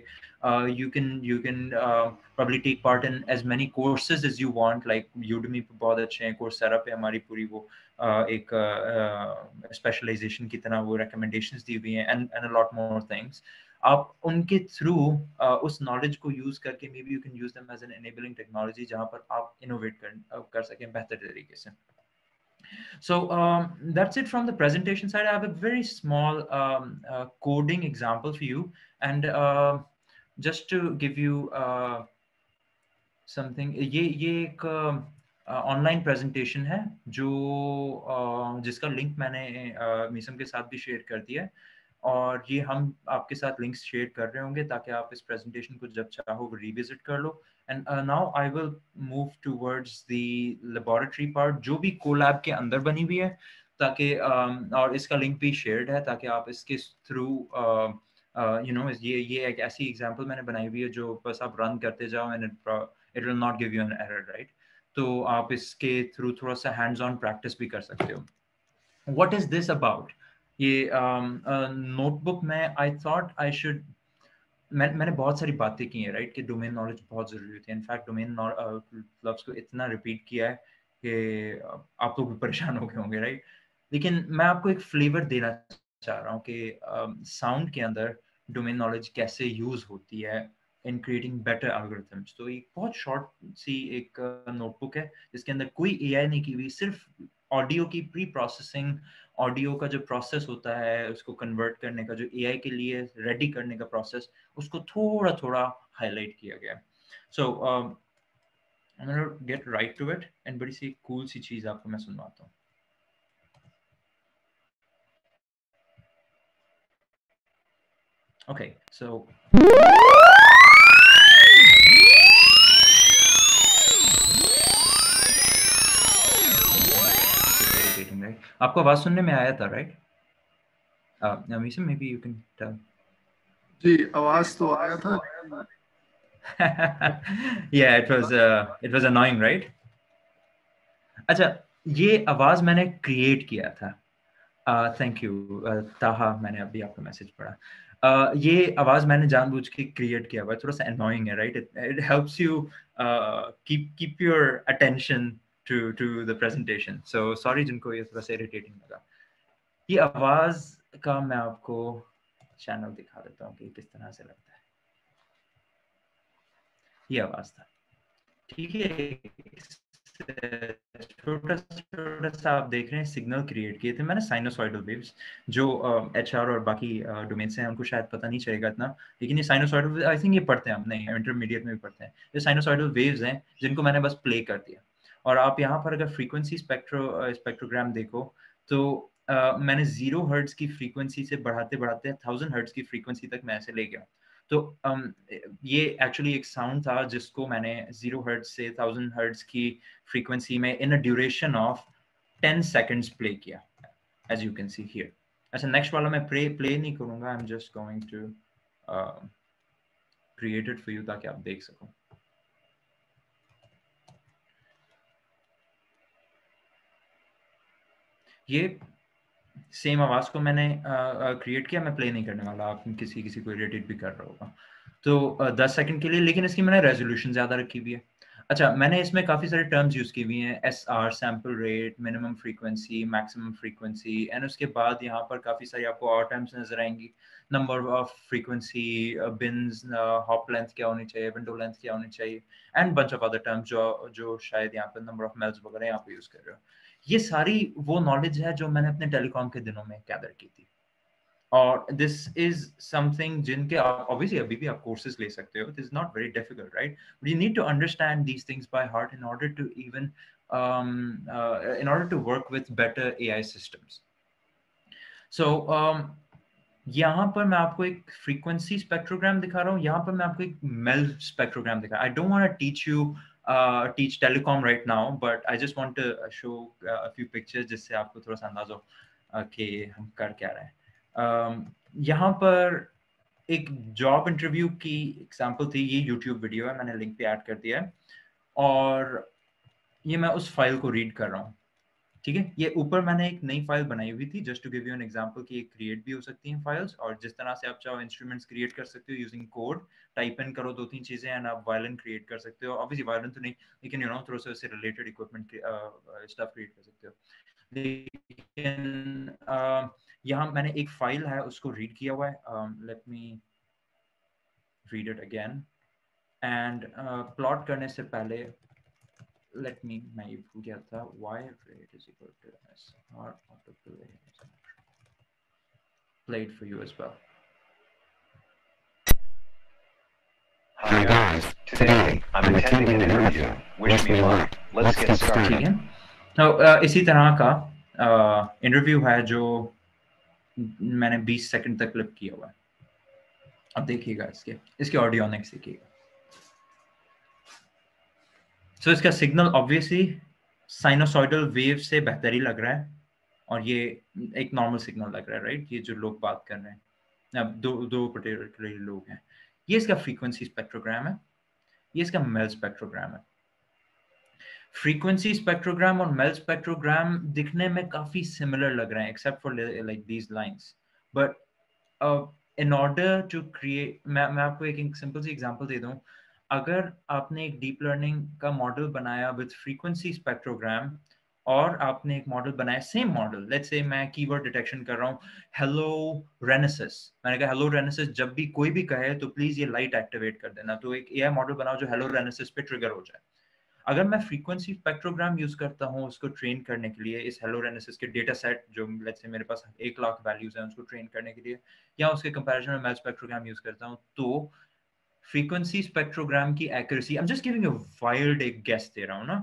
you can you can probably take part in as many courses as you want like Udemy पे बहुत अच्छे हैं कोर्स सेटअप है हमारी पूरी वो एक स्पेशलाइजेशन uh, की तरह वो रिकमेंडेशंस दी हुई हैं and and a lot more things आप उनके थ्रू uh, उस नॉलेज को यूज़ करके maybe you can use them as an enabling technology जहाँ पर आप इनोवेट कर कर सकें बेहतर तरीके से So um, that's it from the presentation side. I have a very small um, uh, coding example for you. And uh, just to give you uh, something, ये ये एक ऑनलाइन प्रेजेंटेशन है जो जिसका लिंक मैंने मीसम के साथ भी शेयर कर दिया है। और ये हम आपके साथ लिंक्स शेयर कर रहे होंगे ताकि आप इस प्रेजेंटेशन को जब चाहो रिविजिट कर लो। And now I will move towards the laboratory part जो भी कोलैब के अंदर बनी हुई है ताकि uh, और इसका लिंक भी शेयर्ड है ताकि आप इसके थ्रू यू नो ये ये एक ऐसी एग्जांपल मैंने बनाई हुई है जो बस आप रन करते जाओ and it will not give you an error right तो आप इसके थ्रू थोड़ा सा हैंड्स ऑन प्रैक्टिस भी कर सकते हो। वट इज़ दिस अबाउट ये नोटबुक um, uh, में आई थॉट आई शुड मैं मैंने बहुत सारी बातें की हैं राइट कि डोमेन नॉलेज बहुत ज़रूरी होती है। इनफैक्ट डोमेन लफ्स को इतना रिपीट किया है कि आप लोग भी परेशान हो गए होंगे राइट लेकिन मैं आपको एक फ्लेवर देना चाह रहा हूँ कि साउंड um, के अंदर डोमेन नॉलेज कैसे यूज़ होती है इन क्रिएटिंग बेटर एल्गोरिथम्स तो एक बहुत शॉर्ट सी एक नोटबुक है जिसके अंदर कोई एआई नहीं की हुई सिर्फ़ ऑडियो की प्री प्रोसेसिंग ऑडियो का जो प्रोसेस होता है उसको कन्वर्ट करने का जो एआई के लिए रेडी करने का प्रोसेस उसको थोड़ा थोड़ा हाईलाइट किया गया। So get right to it and बड़ी सी कूल सी चीज़ आपको मैं सुनवाता हूँ। Okay, so आपको आवाज़ सुनने में आया था right Amisha maybe you can tell जी आवाज़ तो आया था। Yeah it was uh, it was annoying right? अच्छा ये आवाज़ मैंने क्रिएट किया था। थैंक यू ताहा मैंने अभी आपका मैसेज पढ़ा। uh, ये आवाज़ मैंने जानबूझ के क्रिएट किया हुआ है। थोड़ा सा अनोइंग है right it helps you keep keep your attention to to the presentation so sorry जिनको ये थोड़ा सा इरिटेटिंग लगा। ये आवाज़ का मैं आपको चैनल दिखा देता हूँ कि किस तरह से लगता है। ये आवाज़ था। ठीक है छोटा छोटा सा आप देख रहे हैं सिग्नल क्रिएट किए थे मैंने साइनोसॉइडल वेव्स जो एच uh, और बाकी डोमेन्स हैं हमको शायद पता नहीं चलेगा इतना। लेकिन ये साइनोसॉइडल आई थिंक ये पढ़ते हैं हम नहीं इंटरमीडिएट में भी पढ़ते हैं। ये साइनोसॉइडल वेव्स हैं जिनको मैंने बस प्ले कर दिया। और आप यहाँ पर अगर फ्रीक्वेंसी स्पेक्ट्रो स्पेक्ट्रोग्राम देखो तो uh, मैंने ज़ीरो हर्ट्स की फ्रीक्वेंसी से बढ़ाते बढ़ाते थाउज़ेंड हर्ट्स की फ्रीक्वेंसी तक मैं ऐसे ले गया। तो um, ये एक्चुअली एक साउंड था जिसको मैंने ज़ीरो हर्ट से थाउज़ेंड हर्ट्स की फ्रीक्वेंसी में in a duration of ten seconds play किया as you can see here अच्छा नेक्स्ट वाला मैं प्ले प्ले नहीं करूँगा I am just going to create it for you ताकि आप देख सको। ये सेम आवाज़ को मैंने क्रिएट किया, मैं प्ले नहीं करने वाला। आप किसी किसी को इरिटेट भी कर रहा होगा। तो दस सेकंड के लिए, लेकिन इसकी मैंने रेजोल्यूशन ज़्यादा रखी हुई है। अच्छा मैंने इसमें काफ़ी सारे टर्म्स यूज़ की हुई हैं। S R sample rate minimum frequency maximum frequency and उसके बाद यहाँ पर काफ़ी सारी आपको और टर्म्स नज़र आएँगी। Number of frequency bins hop length क्या होनी चाहिए विंडो लेंथ क्या होनी चाहिए and bunch of other terms जो जो शायद यहाँ पर नंबर ऑफ़ मेल्स वगैरह यहाँ पे यूज़ कर रहे हो। ये सारी वो नॉलेज है जो मैंने अपने टेलीकॉम के दिनों में गैदर की थी। और दिस इज़ समथिंग जिनके आप ऑब्वियसली अभी भी आप कोर्सेज ले सकते हो this is not very difficult right but you need to understand these things by heart in order to even in order to work with better AI systems. So um, यहाँ पर मैं आपको एक फ्रीक्वेंसी स्पेक्ट्रोग्राम दिखा रहा हूँ यहाँ पर मैं आपको एक मेल स्पेक्ट्रोग्राम दिखा I don't want to teach you uh, teach telecom right now, but I just want to show uh, a few pictures जिससे आपको थोड़ा सा अंदाज हो uh, कि हम कर क्या रहे हैं। Um, यहाँ पर एक जॉब इंटरव्यू की एग्जांपल थी ये यूट्यूब वीडियो है मैंने लिंक पे ऐड कर दिया है। और ये मैं उस फ़ाइल को रीड कर रहा हूँ। ठीक है? ये ऊपर मैंने एक नई फ़ाइल बनाई हुई थी just to give you an example कि ये क्रिएट भी हो सकती हैं फाइल्स और जिस तरह से आप चाहो इंस्ट्रूमेंट्स क्रिएट कर सकते हो यूजिंग कोड टाइप इन करो दो तीन चीज़ें एंड आप वायलिन क्रिएट कर सकते हो। ऑब्वियसली वायलिन तो नहीं लेकिन यू नो थोड़ा सा इससे रिलेटेड इक्विपमेंट स्टफ़ क्रिएट कर सकते हो। लेकिन uh, यहाँ मैंने एक फ़ाइल है उसको रीड किया हुआ है। Let me read it again and plot करने से पहले let me भूल गया था y rate is equal to s r autoplay played for you as well. Hi guys, today I'm attending an interview. Wish me luck. Let's get ठीक started. है तो uh, इसी तरह का इंटरव्यू है जो मैंने 20 सेकंड तक क्लिप किया हुआ है अब देखिएगा इसके इसके ऑडियो नेक्स्ट देखिएगा सो so, इसका सिग्नल ऑब्वियसली साइनोसॉइडल वेव से बेहतर ही लग रहा है और ये एक नॉर्मल सिग्नल लग रहा है राइट ये जो लोग बात कर रहे हैं। अब दो दो पर्टिकुलर लोग हैं। ये इसका फ्रीक्वेंसी स्पेक्ट्रोग्राम है। ये इसका मेल स्पेक्ट्रोग्राम है। फ्रीक्वेंसी स्पेक्ट्रोग्राम और मेल स्पेक्ट्रोग्राम दिखने में काफ़ी सिमिलर लग रहे हैं except for like these lines but in order to create मैं मैं आपको एक सिंपल सी एग्जांपल दे दूँ। अगर आपने एक डीप लर्निंग का मॉडल बनाया विद फ्रीक्वेंसी स्पेक्ट्रोग्राम और आपने एक मॉडल बनाया सेम मॉडल लेट्स से मैं कीवर्ड डिटेक्शन कर रहा हूँ हेलो रेनेसिस मैंने कहा हेलो रेनेसिस जब भी कोई भी कहे तो प्लीज़ ये लाइट एक्टिवेट कर देना। तो एक एआई मॉडल बनाओ जो हेलो रेनेसिस पे ट्रिगर हो जाए। अगर मैं फ्रीक्वेंसी स्पेक्ट्रोग्राम यूज़ करता हूँ उसको ट्रेन करने के लिए, इस हेलो रेनेसिस के डेटा सेट जो लेट्स से मेरे पास एक लाख वैल्यूज़ हैं उसको ट्रेन करने के लिए, या उसके कंपैरिजन में मैं स्पेक्ट्रोग्राम यूज़ करता हूँ तो फ्रीक्वेंसी स्पेक्ट्रोग्राम की accuracy I am just giving a wild guess दे रहा हूँ ना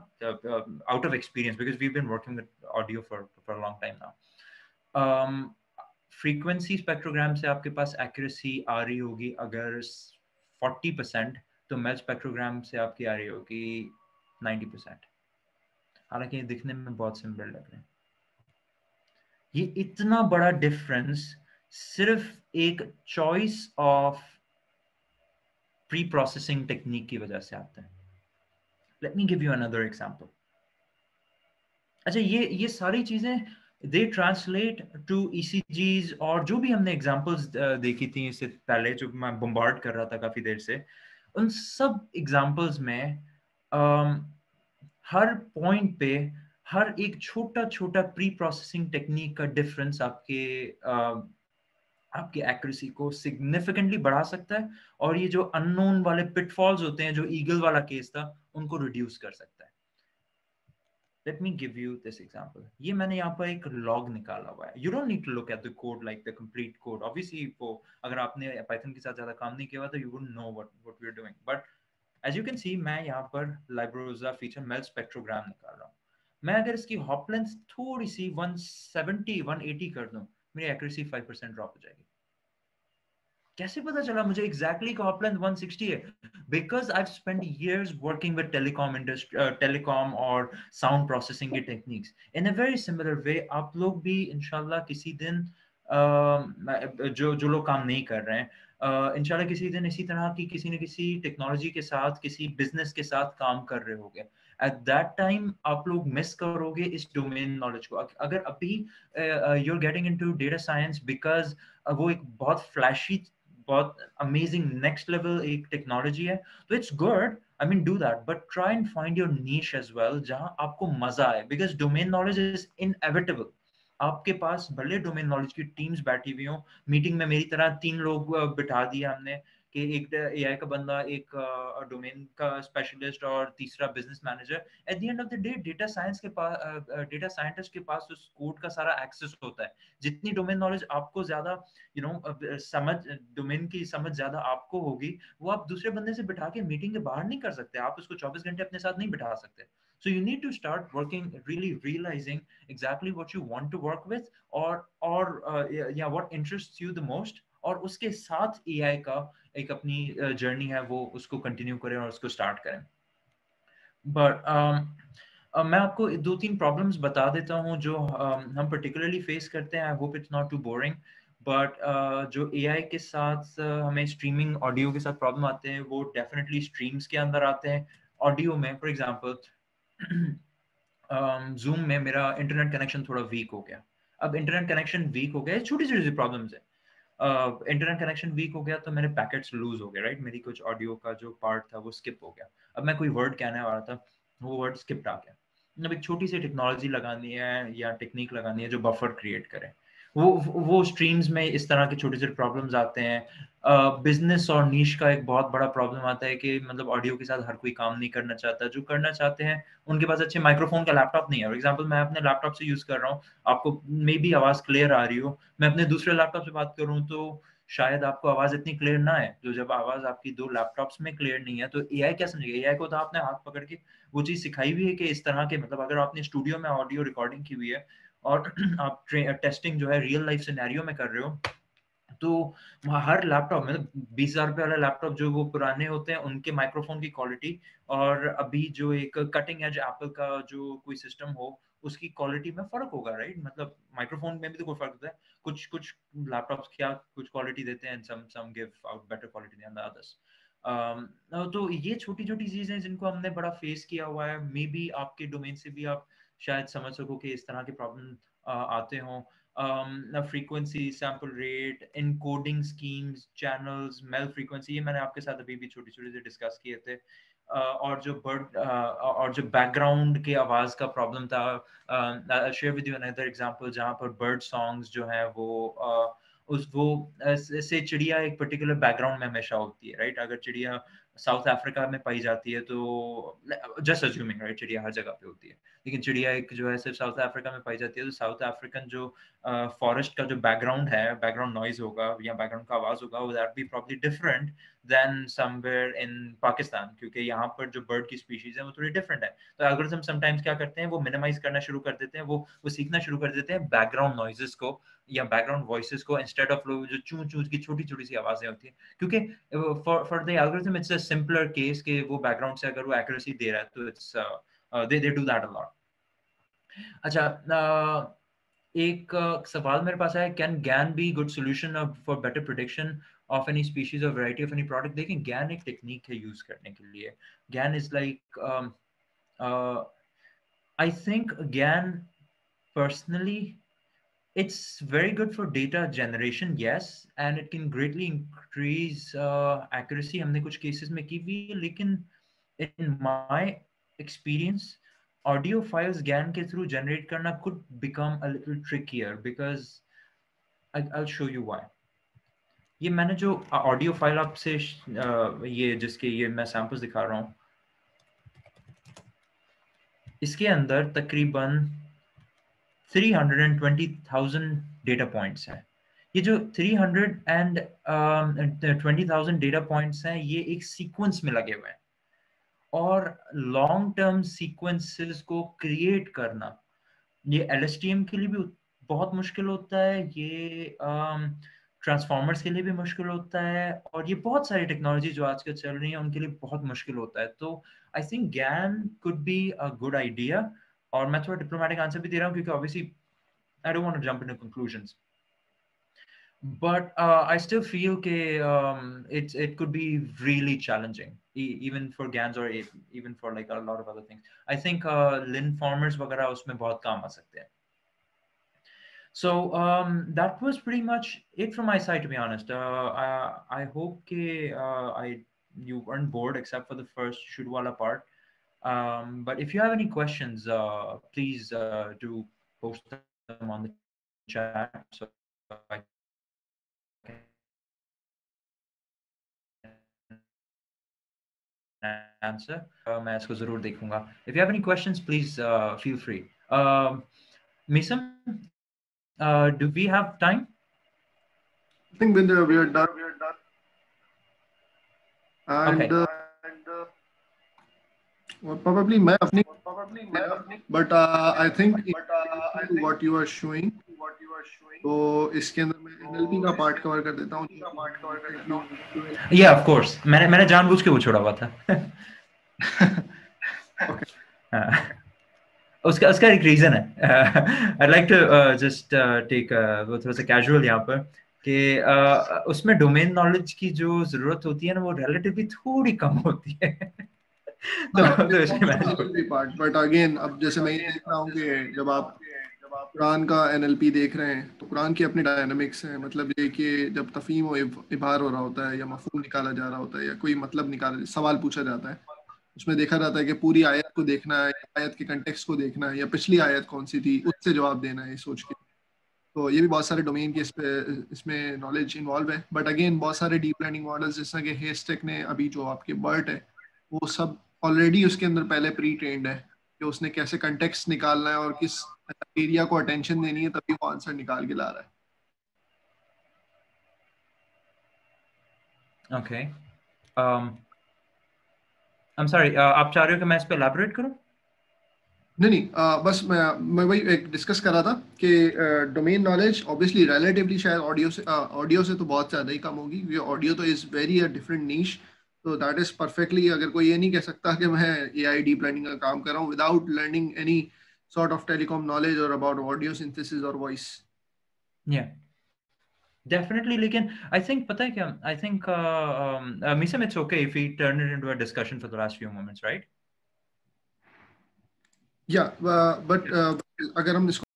out of experience because we been working audio for for a long time now frequency spectrogram से आपके पास एक्यूरेसी आ रही होगी अगर 40 परसेंट तो मेल स्पेक्ट्रोग्राम से आपकी आ रही होगी 90 परसेंट हालाँकि दिखने में बहुत सिमिलर लग रहे हैं। ये इतना बड़ा डिफरेंस सिर्फ़ एक choice of pre processing technique की वजह से आता है। Let me give you another example अच्छा ये ये सारी चीज़ें दे ट्रांसलेट टू ईसीजीज और जो भी हमने एग्जांपल्स देखी थी इससे पहले जो मैं बम्बार्ड कर रहा था काफ़ी देर से उन सब एग्जांपल्स में um, हर पॉइंट पे हर एक छोटा छोटा प्री प्रोसेसिंग टेक्निक का डिफरेंस आपके uh, आपकी एक्यूरेसी को सिग्निफिकेंटली बढ़ा सकता है और ये जो अननोन वाले पिटफॉल्स होते हैं, जो ईगल वाला केस था, उनको रिड्यूस कर सकता है। Let me give you this example ये मैंने यहाँ पर एक लॉग निकाला हुआ है। You don't need to look at the code like the complete code obviously वो अगर आपने पाइथन के साथ ज़्यादा काम नहीं किया हुआ तो you wouldn't know what what we are doing but as you can see मैं यहाँ पर लाइब्रोजा फीचर मेल स्पेक्ट्रोग्राम निकाल रहा हूँ। मैं अगर इसकी हॉप लेंथ थोड़ी सी 170 180 कर दूँ मेरी एक्यूरेसी 5% ड्रॉप हो जाएगी। कैसे पता चला मुझे एग्जैक्टली लेंथ 160 है? Because I spend years working with telecom industry telecom और साउंड प्रोसेसिंग की techniques in a very similar way आप लोग भी इंशाल्लाह किसी दिन uh, जो जो लोग काम नहीं कर रहे हैं uh, इंशाल्लाह किसी दिन इसी तरह की किसी न किसी टेक्नोलॉजी के साथ किसी बिज़नेस के साथ काम कर रहे होंगे। एट दैट टाइम आप लोग मिस करोगे इस डोमेन नॉलेज को। अगर अभी you are getting into data science because वो एक बहुत फ्लैशी बहुत अमेजिंग नेक्स्ट लेवल एक टेक्नोलॉजी है तो it's good I mean do that but try and find your niche as well जहाँ आपको मज़ा आए because domain knowledge is inevitable आपके पास भले डोमेन नॉलेज की टीम्स बैठी हुई हो मीटिंग में मेरी तरह तीन लोग बिठा दिया हमने कि एक एआई का बंदा एक डोमेन का स्पेशलिस्ट और तीसरा business manager at the end of the day data science के पास डेटा साइंटिस्ट के पास उस कोड का सारा एक्सेस होता है। जितनी डोमेन नॉलेज आपको ज़्यादा यू नो समझ डोमेन की समझ ज़्यादा आपको होगी वो आप दूसरे बंदे से बिठा के मीटिंग के बाहर नहीं कर सकते। आप उसको 24 घंटे अपने साथ नहीं बिठा सकते। So you need to start working, really realizing exactly what you want to work with, or or uh, yeah, what interests you the most, और उसके साथ AI का एक अपनी जर्नी है वो उसको कंटिन्यू करें और उसको स्टार्ट करें। बट um, uh, मैं आपको दो तीन प्रॉब्लम्स बता देता हूँ जो um, हम पर्टिकुलरली फेस करते हैं। I hope it's not too boring but जो एआई के साथ uh, हमें स्ट्रीमिंग ऑडियो के साथ प्रॉब्लम आते हैं वो डेफिनेटली स्ट्रीम्स के अंदर आते हैं। ऑडियो में फॉर एग्ज़ाम्पल जूम में मेरा इंटरनेट कनेक्शन थोड़ा वीक हो गया। अब इंटरनेट कनेक्शन वीक हो गया छोटी छोटी सी प्रॉब्लम्स है। इंटरनेट कनेक्शन वीक हो गया तो मेरे पैकेट्स लूज हो गए राइट मेरी कुछ ऑडियो का जो पार्ट था, वो स्किप हो गया। अब मैं कोई वर्ड कहने वाला था, वो वर्ड स्किप आ गया। अब एक छोटी सी टेक्नोलॉजी लगानी है या टेक्निक लगानी है, जो बफर क्रिएट करे। वो वो स्ट्रीम्स में इस तरह के छोटे छोटे प्रॉब्लम्स आते हैं। बिज़नेस और नीश का एक बहुत बड़ा प्रॉब्लम आता है कि मतलब ऑडियो के साथ हर कोई काम नहीं करना चाहता। जो करना चाहते हैं, उनके पास अच्छे माइक्रोफोन का लैपटॉप नहीं है। फॉर एग्ज़ाम्पल मैं अपने लैपटॉप से यूज़ कर रहा हूँ। आपको मे बी आवाज़ क्लियर आ रही हो। मैं अपने दूसरे लैपटॉप से बात करूँ तो शायद आपको आवाज़ इतनी क्लियर ना है जो जब आवाज़ आपकी दो लैपटॉप्स में क्लियर नहीं है तो एआई क्या समझेगा? ए को तो आपने हाथ पकड़ के वो चीज़ सिखाई भी है कि इस तरह के मतलब अगर आपने स्टूडियो में ऑडियो रिकॉर्डिंग की हुई है और आप टेस्टिंग जो है रियल लाइफ सिनेरियो में कर रहे हो तो हर लैपटॉप मतलब बीस हज़ार रुपए वाला लैपटॉप जो वो पुराने होते हैं, उनके माइक्रोफोन की क्वालिटी और अभी जो एक कटिंग एज एप्पल का जो कोई सिस्टम हो, उसकी क्वालिटी में फ़र्क होगा राइट मतलब माइक्रोफोन में भी तो कोई फ़र्क होता है। कुछ कुछ लैपटॉप्स क्या कुछ क्वालिटी देते हैं some some give out better quality than the others तो ये छोटी छोटी चीज़ें जिनको हमने बड़ा फेस किया हुआ है। मे बी आपके डोमेन से भी आप शायद समझ सको कि इस तरह के प्रॉब्लम आते हों। Frequency sample rate encoding schemes channels mel frequency ये मैंने आपके साथ अभी भी छोटे छोटे से डिस्कस किए थे। और जो बर्ड और जो बैकग्राउंड के आवाज़ का प्रॉब्लम था share with you another example जहाँ पर बर्ड सॉन्ग्स जो है वो उस वो से चिड़िया एक पर्टिकुलर बैकग्राउंड में हमेशा होती है राइट अगर चिड़िया साउथ अफ्रीका में पाई जाती है तो जस्ट अज्यूमिंग राइट चिड़िया हर जगह पे होती है। लेकिन चिड़िया एक जो है सिर्फ़ साउथ अफ्रीका में पाई जाती है तो साउथ अफ्रीकन जो फॉरेस्ट uh, का जो बैकग्राउंड है बैकग्राउंड नॉइज़ होगा या बैकग्राउंड का आवाज़ होगा वो that be probably different than somewhere in Pakistan क्योंकि यहाँ पर जो बर्ड की स्पीशीज है वो थोड़ी डिफरेंट है। तो अगर हम समटाइम्स क्या करते हैं वो मिनिमाइज करना शुरू कर देते हैं वो वो सीखना शुरू कर देते हैं बैकग्राउंड नॉइजेस को या बैकग्राउंड वॉइस को इंस्टेड ऑफ़ लोग जो चू चू की छोटी छोटी सी आवाज़ें होती हैं। क्योंकि for the algorithm it's a simpler case के वो बैकग्राउंड से अगर वो एक्यूरेसी दे रहा है तो it's they they do that a lot अच्छा एक सवाल मेरे पास है can GAN be good solution for better production of any species और वैरायटी ऑफ़ एनी प्रोडक्ट देखें गैन एक टेक्निक है यूज़ करने के लिए। GAN is like I think GAN personally it's very good for data generation yes and it can greatly increase uh, हमने कुछ cases में की भी लेकिन in my experience audio files GAN के थ्रू जनरेट करना could become a little trickier because I show you why ये मैंने जो ऑडियो फ़ाइल आपसे ये जिसके ये मैं सैंपल्स दिखा रहा हूँ इसके अंदर तकरीबन 320,000 डेटा पॉइंट्स हैं। ये जो 300 एंड 20,000 डेटा पॉइंट्स हैं ये एक सीक्वेंस में लगे हुए हैं। और लॉन्ग टर्म सीक्वेंसेस को क्रिएट करना। ये एलएसटीएम के लिए भी बहुत मुश्किल होता है, ये ट्रांसफॉर्मर्स के लिए भी मुश्किल होता है, और ये बहुत सारी टेक्नोलॉजी जो आजकल चल रही है, उनके लिए बहुत मुश्किल होता है। तो I think GAN could be a good idea और मैं थोड़ा डिप्लोमेटिक आंसर भी दे रहा हूँ, क्योंकि obviously I don't want to jump into conclusions but uh, I still feel that um, it it could be really challenging, e even for GANs or even for like a lot of other things. I think uh, Lin farmers वगैरह उसमें बहुत काम आ सकते हैं. So um, that was pretty much it from my side, to be honest. Uh, I, I hope that uh, I you weren't bored except for the first shoot wala part. Um, but if you have any questions, uh, please uh, do post them on the chat so I can answer. Uh, मैं इसको जरूर देखूंगा. If you have any questions, please uh, feel free. Um, Misam, uh, do we have time? I think when we are done, we are done. And, okay. Uh, probably मैं अपनी but uh, I think uh, what you are showing तो इसके अंदर मैं एनएलपी का पार्ट कवर कर देता हूँ या ऑफ़ कोर्स मैंने मैंने जानबूझ के वो छोड़ा हुआ था। उसका उसका एक रीजन है। I like to just take वो थोड़ा सा कैजुअल यहाँ पर कि uh, उसमें डोमेन नॉलेज की जो ज़रूरत होती है ना वो रिलेटिवली थोड़ी कम होती है। बट अगेन अब जैसे मैं ये देख रहा हूँ कि जब आप कुरान का एनएलपी देख रहे हैं तो कुरान की अपनी डायनामिक्स है। मतलब ये कि जब तफीम इबार हो रहा होता है या मफहूम निकाला जा रहा होता है या कोई मतलब निकाला, सवाल पूछा जाता है, उसमें देखा जाता है कि पूरी आयत को देखना है, आयत के कंटेक्स को देखना है या पिछली आयत कौन सी थी, उससे जवाब देना है सोच के। तो ये भी बहुत सारे डोमेन के इस पे, इसमें नॉलेज इन्वॉल्व है। बट अगेन बहुत सारे डीप लर्निंग मॉडल्स जैसा कि हेस्टेक ने अभी जो आपके बर्ट है, वो सब ऑलरेडी उसके अंदर पहले प्री ट्रेंड है कि उसने कैसे कंटेक्स निकालना है और किस एरिया को अटेंशन देनी है तभी वो आंसर निकाल के ला रहा है। ओके I'm sorry uh, आप चाह रहे हो कि मैं इस पे elaborate करूँ? नहीं नहीं आ, बस मैं मैं वही एक डिस्कस कर रहा था कि डोमेन नॉलेज ऑब्वियसली रिलेटिवली शायद ऑडियो से ऑडियो से तो बहुत ज़्यादा ही कम होगी ऑडियो तो is very a different niche तो दैट इज़ परफेक्टली अगर कोई ये नहीं कह सकता कि मैं ए आई डीप लर्निंग का काम कर रहा हूँ without learning any sort of telecom knowledge or about audio synthesis or voice. Yeah. Definitely lekin. I think But hai kya? I think uh, um, uh, it's okay if we turn it into a discussion for the last few moments right? Yeah uh, but uh, agar